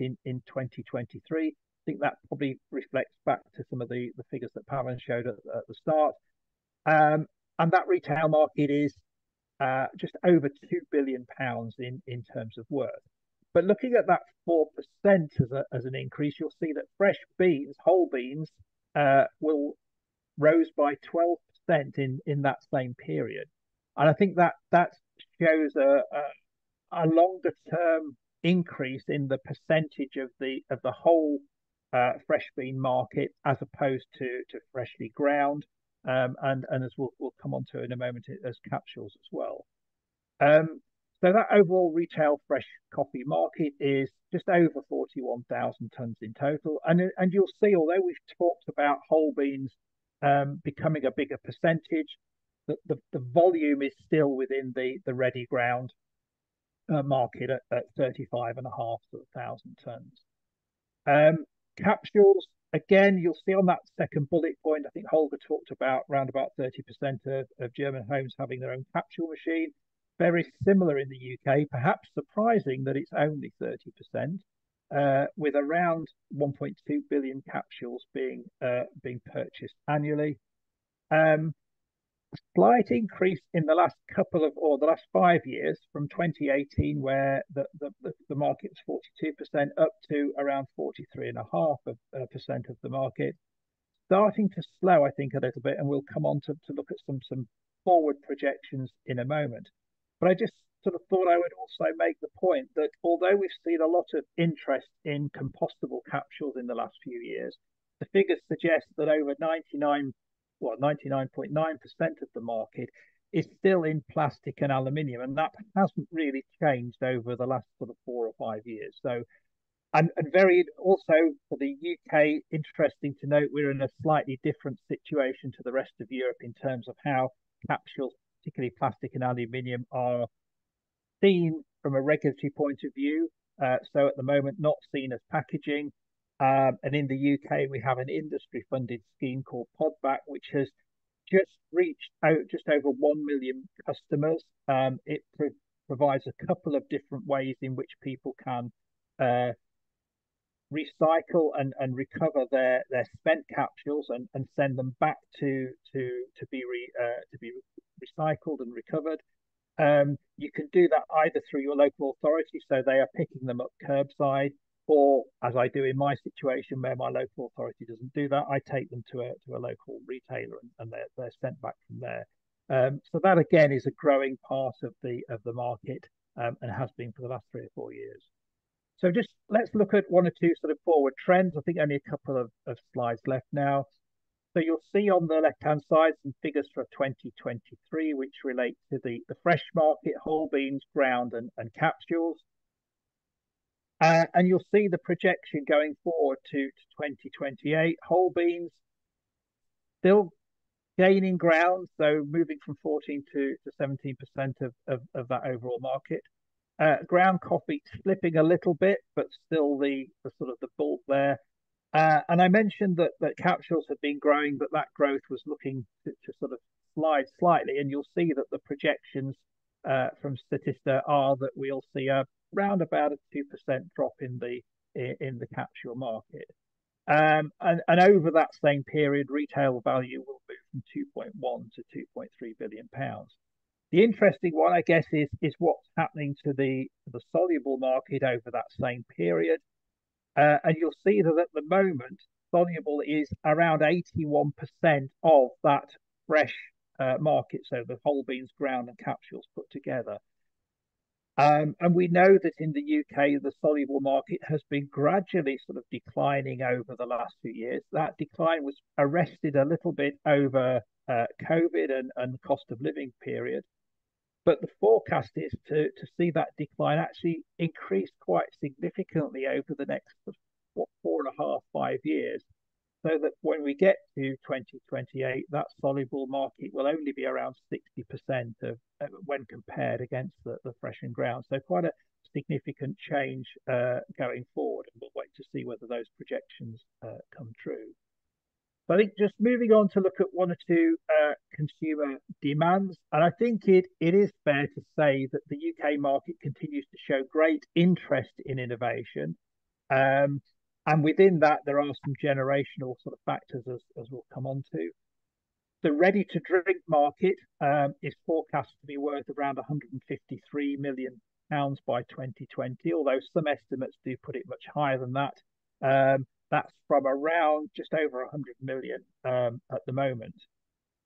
Speaker 4: in, in 2023. I think that probably reflects back to some of the, the figures that Pavan showed at, at the start. Um, and that retail market is uh, just over two billion pounds in, in terms of worth. But looking at that 4% as, a, as an increase, you'll see that fresh beans, whole beans, uh, will rose by 12% in, in that same period and I think that that shows a, a, a longer term increase in the percentage of the of the whole uh, fresh bean market as opposed to to freshly ground, um, and and as we'll we'll come on to in a moment as capsules as well. Um, so that overall retail fresh coffee market is just over 41,000 tons in total, and and you'll see although we've talked about whole beans um, becoming a bigger percentage, the, the, the volume is still within the, the ready ground uh, market at, at 35 and a half thousand tons. Um, capsules, again, you'll see on that second bullet point, I think Holger talked about around about 30% of, of German homes having their own capsule machine. Very similar in the UK, perhaps surprising that it's only 30%. Uh, with around 1.2 billion capsules being uh, being purchased annually. Um, slight increase in the last couple of or the last five years from 2018 where the, the, the market was 42% up to around 43.5% of, uh, percent of the market starting to slow i think a little bit and we'll come on to, to look at some some forward projections in a moment but i just sort of thought i would also make the point that although we've seen a lot of interest in compostable capsules in the last few years the figures suggest that over 99 what 99.9% of the market is still in plastic and aluminium, and that hasn't really changed over the last sort of four or five years. So, and, and very also for the UK, interesting to note we're in a slightly different situation to the rest of Europe in terms of how capsules, particularly plastic and aluminium, are seen from a regulatory point of view. Uh, so at the moment, not seen as packaging, um, and in the UK, we have an industry funded scheme called Podback, which has just reached out just over 1 million customers. Um, it pro provides a couple of different ways in which people can uh, recycle and, and recover their, their spent capsules and, and send them back to to to be re, uh, to be recycled and recovered. Um, you can do that either through your local authority, so they are picking them up curbside, or as I do in my situation where my local authority doesn't do that, I take them to a to a local retailer and, and they're they're sent back from there. Um, so that again is a growing part of the of the market um, and has been for the last three or four years. So just let's look at one or two sort of forward trends. I think only a couple of, of slides left now. So you'll see on the left-hand side some figures for 2023, which relate to the, the fresh market, whole beans, ground, and, and capsules. Uh, and you'll see the projection going forward to, to 2028. Whole beans still gaining ground, so moving from 14 to, to 17% of, of, of that overall market. Uh, ground coffee slipping a little bit, but still the, the sort of the bulk there. Uh, and I mentioned that, that capsules have been growing, but that growth was looking to, to sort of slide slightly. And you'll see that the projections uh, from Statista are that we'll see a round about a 2% drop in the in the capsule market. Um, and, and over that same period, retail value will move from 2.1 to 2.3 billion pounds. The interesting one, I guess, is is what's happening to the the soluble market over that same period. Uh, and you'll see that at the moment, soluble is around 81% of that fresh uh, market, so the whole beans, ground, and capsules put together. Um, and we know that in the UK, the soluble market has been gradually sort of declining over the last few years. That decline was arrested a little bit over uh, COVID and, and the cost of living period. But the forecast is to, to see that decline actually increase quite significantly over the next what, four and a half, five years. So that when we get to 2028, that soluble market will only be around 60% of when compared against the, the fresh and ground. So quite a significant change uh, going forward. And we'll wait to see whether those projections uh, come true. I think just moving on to look at one or two uh, consumer demands, and I think it it is fair to say that the UK market continues to show great interest in innovation, um, and within that there are some generational sort of factors as as we'll come on to. The ready to drink market um, is forecast to be worth around 153 million pounds by 2020, although some estimates do put it much higher than that. Um, that's from around just over 100 million um, at the moment.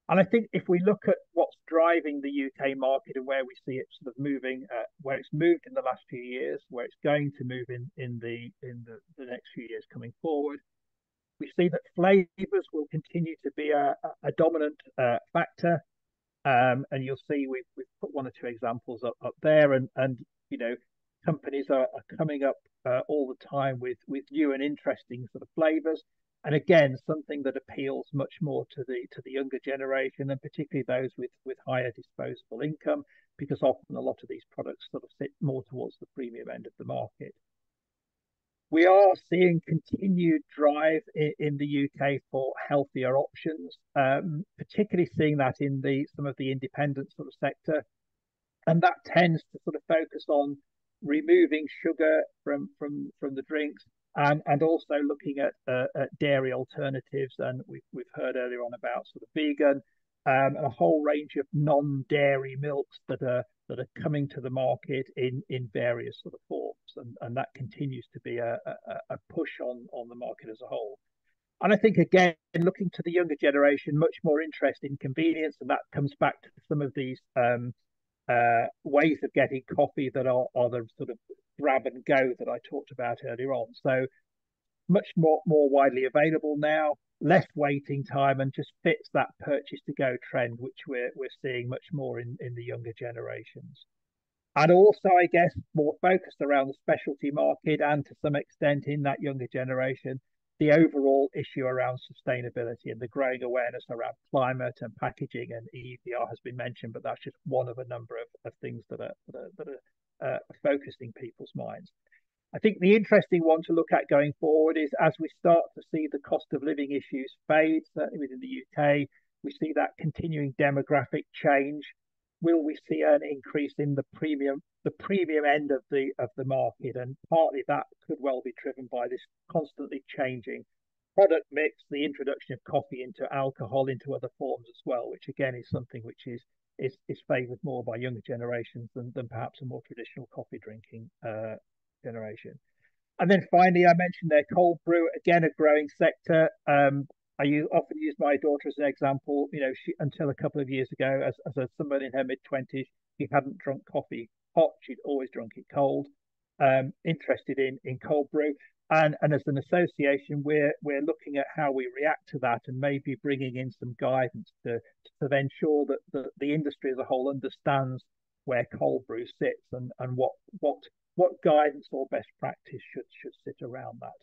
Speaker 4: And I think if we look at what's driving the UK market and where we see it sort of moving, uh, where it's moved in the last few years, where it's going to move in in the in the, the next few years coming forward, we see that flavors will continue to be a, a dominant uh, factor. Um, and you'll see we've, we've put one or two examples up, up there, and and you know companies are, are coming up uh, all the time with with new and interesting sort of flavors. And again something that appeals much more to the to the younger generation and particularly those with with higher disposable income because often a lot of these products sort of sit more towards the premium end of the market. We are seeing continued drive in, in the UK for healthier options, um, particularly seeing that in the some of the independent sort of sector, and that tends to sort of focus on removing sugar from from from the drinks and and also looking at, uh, at dairy alternatives. And we've, we've heard earlier on about sort of vegan um, and a whole range of non-dairy milks that are that are coming to the market in in various sort of forms. And, and that continues to be a, a, a push on on the market as a whole. And I think again, looking to the younger generation, much more interest in convenience, and that comes back to some of these um, uh, ways of getting coffee that are, are the sort of grab and go that I talked about earlier on. So much more more widely available now, less waiting time, and just fits that purchase to go trend, which we're we're seeing much more in, in the younger generations. And also, I guess, more focused around the specialty market and to some extent in that younger generation, the overall issue around sustainability and the growing awareness around climate and packaging and EUDR has been mentioned, but that's just one of a number of, of things that are that are, that are uh, people's minds. I think the interesting one to look at going forward is as we start to see the cost of living issues fade, certainly within the UK, we see that continuing demographic change will we see an increase in the premium the premium end of the of the market? And partly that could well be driven by this constantly changing product mix the introduction of coffee into alcohol into other forms as well which again is something which is is, is favored more by younger generations than, than perhaps a more traditional coffee drinking uh, generation. And then finally i mentioned there cold brew again a growing sector. Um, I often use my daughter as an example. You know, she until a couple of years ago, as, as a, someone in her mid twenties, she hadn't drunk coffee hot. She'd always drunk it cold. Um, interested in in cold brew, and and as an association, we're we're looking at how we react to that, and maybe bringing in some guidance to to ensure that the, the industry as a whole understands where cold brew sits and and what what what guidance or best practice should should sit around that.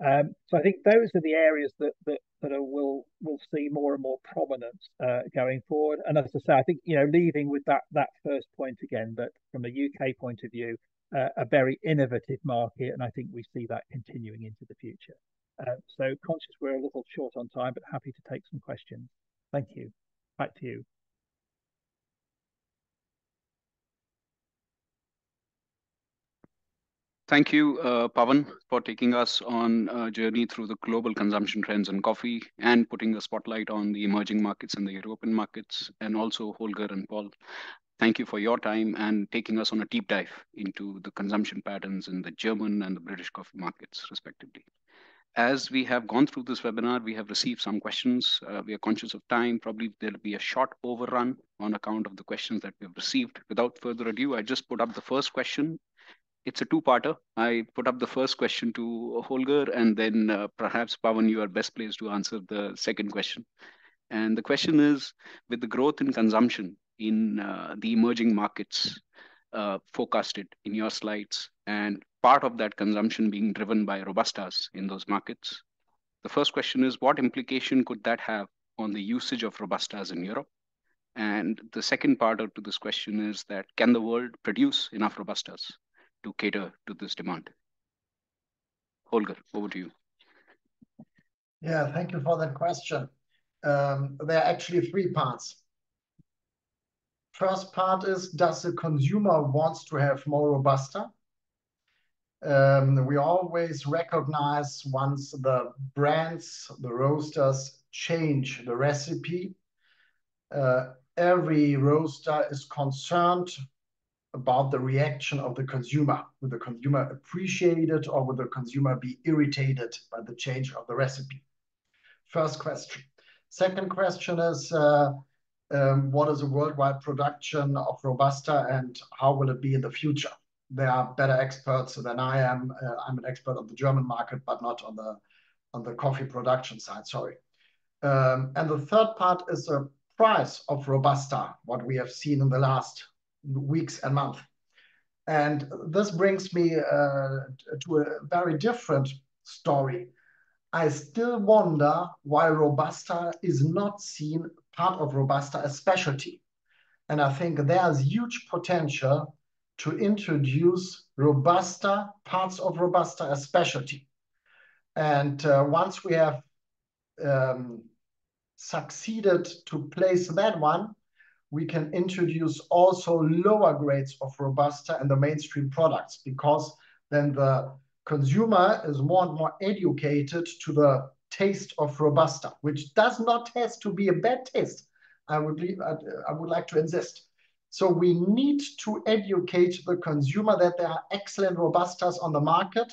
Speaker 4: Um, so I think those are the areas that that that are, will will see more and more prominence uh, going forward. And as I say, I think you know, leaving with that that first point again, that from a UK point of view, uh, a very innovative market, and I think we see that continuing into the future. Uh, so conscious we're a little short on time, but happy to take some questions. Thank you. Back to you.
Speaker 1: Thank you, uh, Pavan, for taking us on a journey through the global consumption trends in coffee and putting the spotlight on the emerging markets and the European markets, and also Holger and Paul. Thank you for your time and taking us on a deep dive into the consumption patterns in the German and the British coffee markets, respectively. As we have gone through this webinar, we have received some questions. Uh, we are conscious of time. Probably there'll be a short overrun on account of the questions that we've received. Without further ado, I just put up the first question it's a two-parter. I put up the first question to Holger, and then uh, perhaps Pavan, you are best placed to answer the second question. And the question is, with the growth in consumption in uh, the emerging markets uh, forecasted in your slides, and part of that consumption being driven by robustas in those markets, the first question is, what implication could that have on the usage of robustas in Europe? And the second part to this question is that can the world produce enough robustas to cater to this demand? Holger, over to you.
Speaker 3: Yeah, thank you for that question. Um, there are actually three parts. First part is, does the consumer wants to have more Robusta? Um, we always recognize once the brands, the roasters change the recipe, uh, every roaster is concerned about the reaction of the consumer. Will the consumer appreciate it or will the consumer be irritated by the change of the recipe? First question. Second question is, uh, um, what is the worldwide production of Robusta and how will it be in the future? There are better experts than I am. Uh, I'm an expert on the German market, but not on the on the coffee production side, sorry. Um, and the third part is the price of Robusta, what we have seen in the last weeks and months. And this brings me uh, to a very different story. I still wonder why Robusta is not seen part of Robusta as specialty. And I think there's huge potential to introduce Robusta, parts of Robusta as specialty. And uh, once we have um, succeeded to place that one, we can introduce also lower grades of Robusta in the mainstream products because then the consumer is more and more educated to the taste of Robusta, which does not have to be a bad taste. I would, leave, I would like to insist. So we need to educate the consumer that there are excellent Robustas on the market.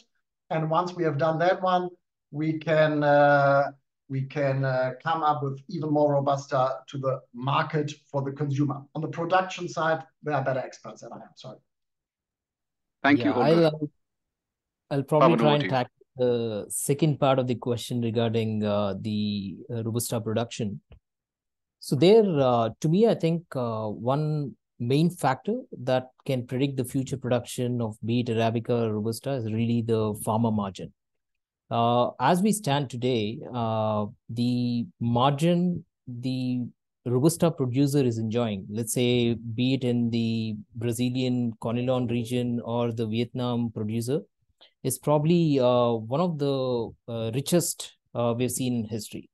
Speaker 3: And once we have done that one, we can uh, we can uh, come up with even more robusta to the market for the consumer. On the production side, there are better experts than I am. Sorry.
Speaker 1: Thank yeah, you. I'll,
Speaker 2: I'll probably try and tackle the second part of the question regarding uh, the uh, robusta production. So there, uh, to me, I think uh, one main factor that can predict the future production of be it Arabica or Robusta is really the farmer margin. Uh, as we stand today, uh, the margin the Robusta producer is enjoying, let's say, be it in the Brazilian Conilon region or the Vietnam producer, is probably uh, one of the uh, richest uh, we've seen in history.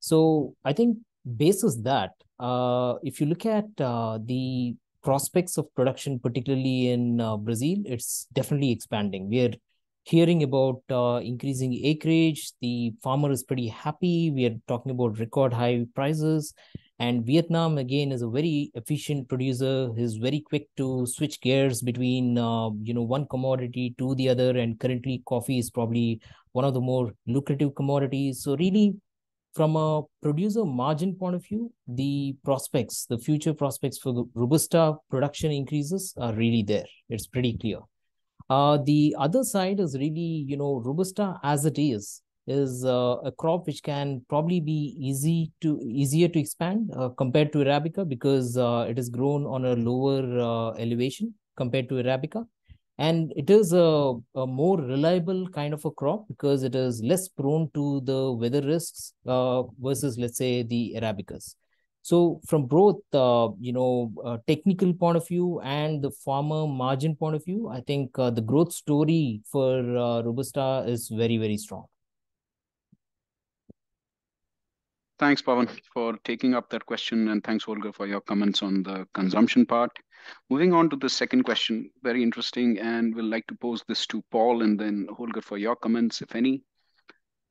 Speaker 2: So I think basis that, uh, if you look at the prospects of production, particularly in Brazil, it's definitely expanding. We are hearing about uh, increasing acreage. The farmer is pretty happy. We are talking about record high prices. And Vietnam, again, is a very efficient producer. He's very quick to switch gears between, uh, you know, one commodity to the other. And currently, coffee is probably one of the more lucrative commodities. So really, from a producer margin point of view, the prospects, the future prospects for the Robusta production increases are really there. It's pretty clear. Uh, the other side is really, you know, Robusta as it is, is uh, a crop which can probably be easy to easier to expand uh, compared to Arabica because uh, it is grown on a lower uh, elevation compared to Arabica. And it is a, a more reliable kind of a crop because it is less prone to the weather risks versus let's say the arabicas so from both uh, you know uh, technical point of view and the farmer margin point of view i think uh, the growth story for uh, robusta is very very strong
Speaker 1: Thanks, Pavan, for taking up that question, and thanks, Holger, for your comments on the consumption part. Moving on to the second question, very interesting, and we'll like to pose this to Paul and then Holger for your comments, if any.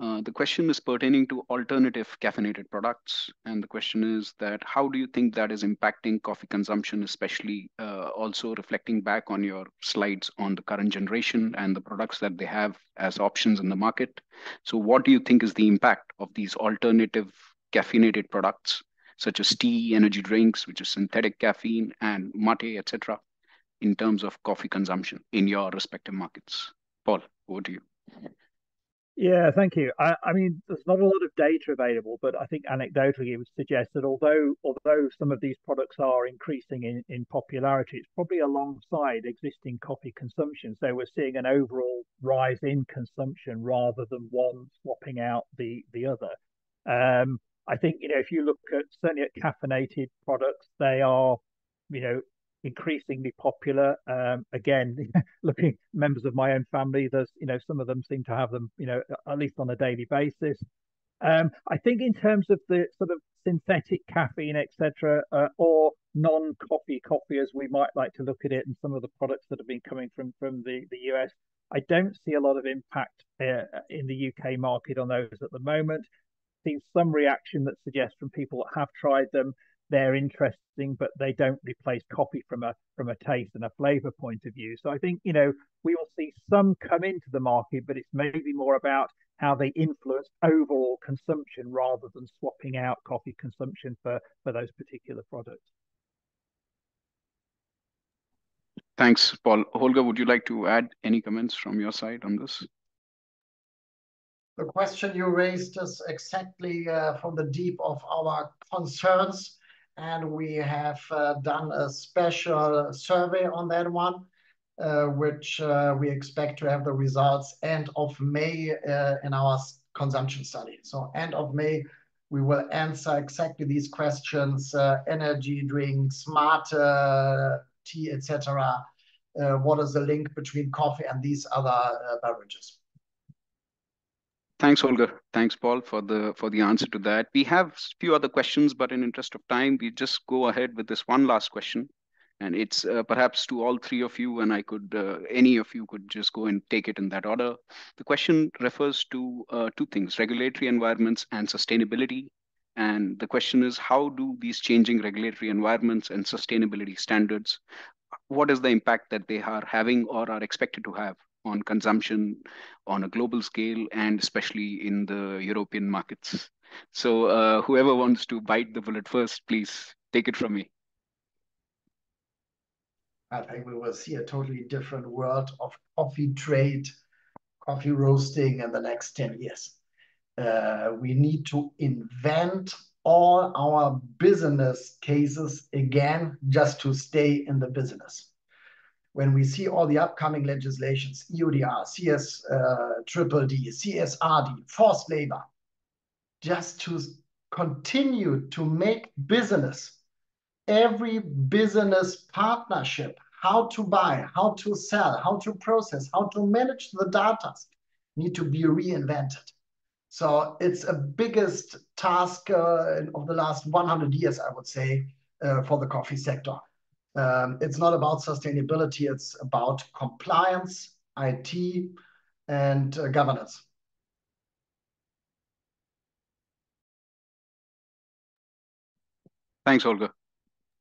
Speaker 1: Uh, the question is pertaining to alternative caffeinated products. And the question is that how do you think that is impacting coffee consumption, especially uh, also reflecting back on your slides on the current generation and the products that they have as options in the market? So what do you think is the impact of these alternative caffeinated products such as tea, energy drinks, which is synthetic caffeine, and mate, etc., in terms of coffee consumption in your respective markets? Paul, over to you.
Speaker 4: Yeah, thank you. I, I, mean, there's not a lot of data available, but I think anecdotally it would suggest that although although some of these products are increasing in, in popularity, it's probably alongside existing coffee consumption. So we're seeing an overall rise in consumption rather than one swapping out the the other. Um, I think you know if you look at certainly at caffeinated products, they are you know increasingly popular. Um, again, looking members of my own family, there's you know some of them seem to have them you know at least on a daily basis. Um, I think in terms of the sort of synthetic caffeine, etc., uh, or non-coffee coffee, as we might like to look at it, and some of the products that have been coming from from the the US, I don't see a lot of impact uh, in the UK market on those at the moment seen some reaction that suggests from people that have tried them they're interesting, but they don't replace coffee from a from a taste and a flavor point of view. So I think you know we will see some come into the market, but it's maybe more about how they influence overall consumption rather than swapping out coffee consumption for for those particular products.
Speaker 1: Thanks, Paul. Holger, would you like to add any comments from your side on this?
Speaker 3: the question you raised is exactly uh, from the deep of our concerns. And we have uh, done a special survey on that one, uh, which uh, we expect to have the results end of May in our consumption study. So end of May, we will answer exactly these questions, energy drinks, smart tea, etc. what is the link between coffee and these other beverages?
Speaker 1: Thanks, Holger. Thanks, Paul, for the for the answer to that. We have a few other questions, but in interest of time, we just go ahead with this one last question, and it's uh, perhaps to all three of you, and I could uh, any of you could just go and take it in that order. The question refers to uh, two things: regulatory environments and sustainability. And the question is, how do these changing regulatory environments and sustainability standards, what is the impact that they are having or are expected to have on consumption on a global scale and especially in the European markets. So uh, whoever wants to bite the bullet first, please take it from me.
Speaker 3: I think we will see a totally different world of coffee trade, coffee roasting in the next 10 years. Uh, we need to invent all our business cases again just to stay in the business when we see all the upcoming legislations, EUDR, CS uh, triple D, CSRD, forced labor, just to continue to make business, every business partnership, how to buy, how to sell, how to process, how to manage the data need to be reinvented. So it's a biggest task uh, of the last 100 years, I would say, uh, for the coffee sector. Um, it's not about sustainability, it's about compliance, IT, and uh, governance.
Speaker 1: Thanks, Holger.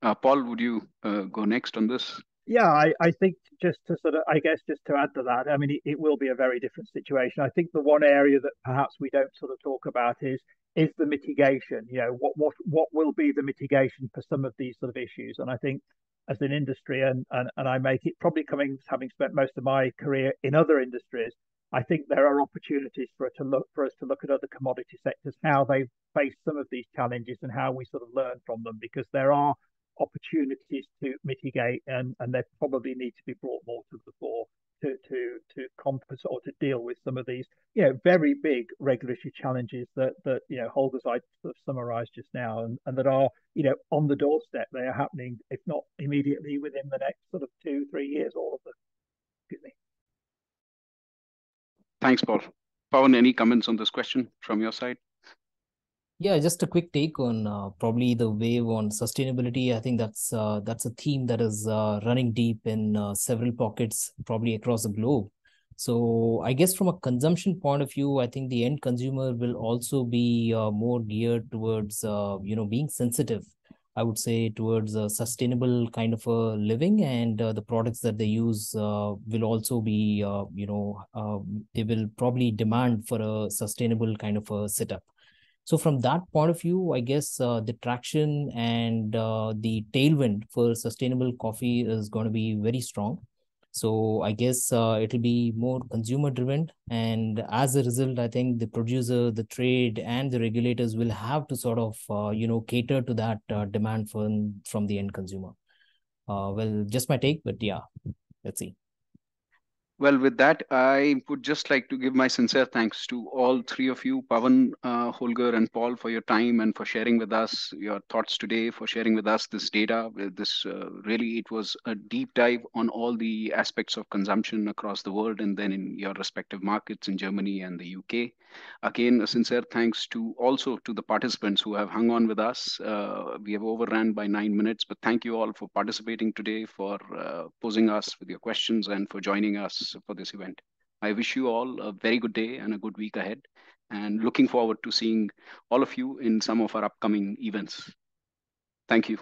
Speaker 1: Uh, Paul, would you uh, go next on this?
Speaker 4: Yeah, I, I think just to sort of, I guess, just to add to that, I mean, it, it will be a very different situation. I think the one area that perhaps we don't sort of talk about is is the mitigation. You know, what what what will be the mitigation for some of these sort of issues? And I think as an industry, and and, and I make it probably coming having spent most of my career in other industries, I think there are opportunities for us to look for us to look at other commodity sectors, how they face some of these challenges, and how we sort of learn from them, because there are opportunities to mitigate and, and they probably need to be brought more to the fore to to to compensate or to deal with some of these you know very big regulatory challenges that that you know Holger's I sort of summarized just now and, and that are you know on the doorstep. They are happening if not immediately within the next sort of two three years all of them. Excuse me.
Speaker 1: Thanks Paul. Pavan any comments on this question from your side
Speaker 2: yeah, just a quick take on uh, probably the wave on sustainability. I think that's uh, that's a theme that is uh, running deep in uh, several pockets, probably across the globe. So I guess from a consumption point of view, I think the end consumer will also be uh, more geared towards uh, you know being sensitive. I would say towards a sustainable kind of a living, and the products that they use will also be you know they will probably demand for a sustainable kind of a setup. So from that point of view, I guess uh, the traction and uh, the tailwind for sustainable coffee is going to be very strong. So I guess uh, it'll be more consumer driven, and as a result, I think the producer, the trade, and the regulators will have to sort of uh, you know cater to that uh, demand from from the end consumer. Uh, well, just my take, but yeah, let's see.
Speaker 1: Well, with that, I would just like to give my sincere thanks to all three of you, Pavan, uh, Holger, and Paul, for your time and for sharing with us your thoughts today, for sharing with us this data. This uh, really, it was a deep dive on all the aspects of consumption across the world and then in your respective markets in Germany and the UK. Again, a sincere thanks to also to the participants who have hung on with us. Uh, we have overrun by nine minutes, but thank you all for participating today, for uh, posing us with your questions, and for joining us for this event. I wish you all a very good day and a good week ahead, and looking forward to seeing all of you in some of our upcoming events. Thank you.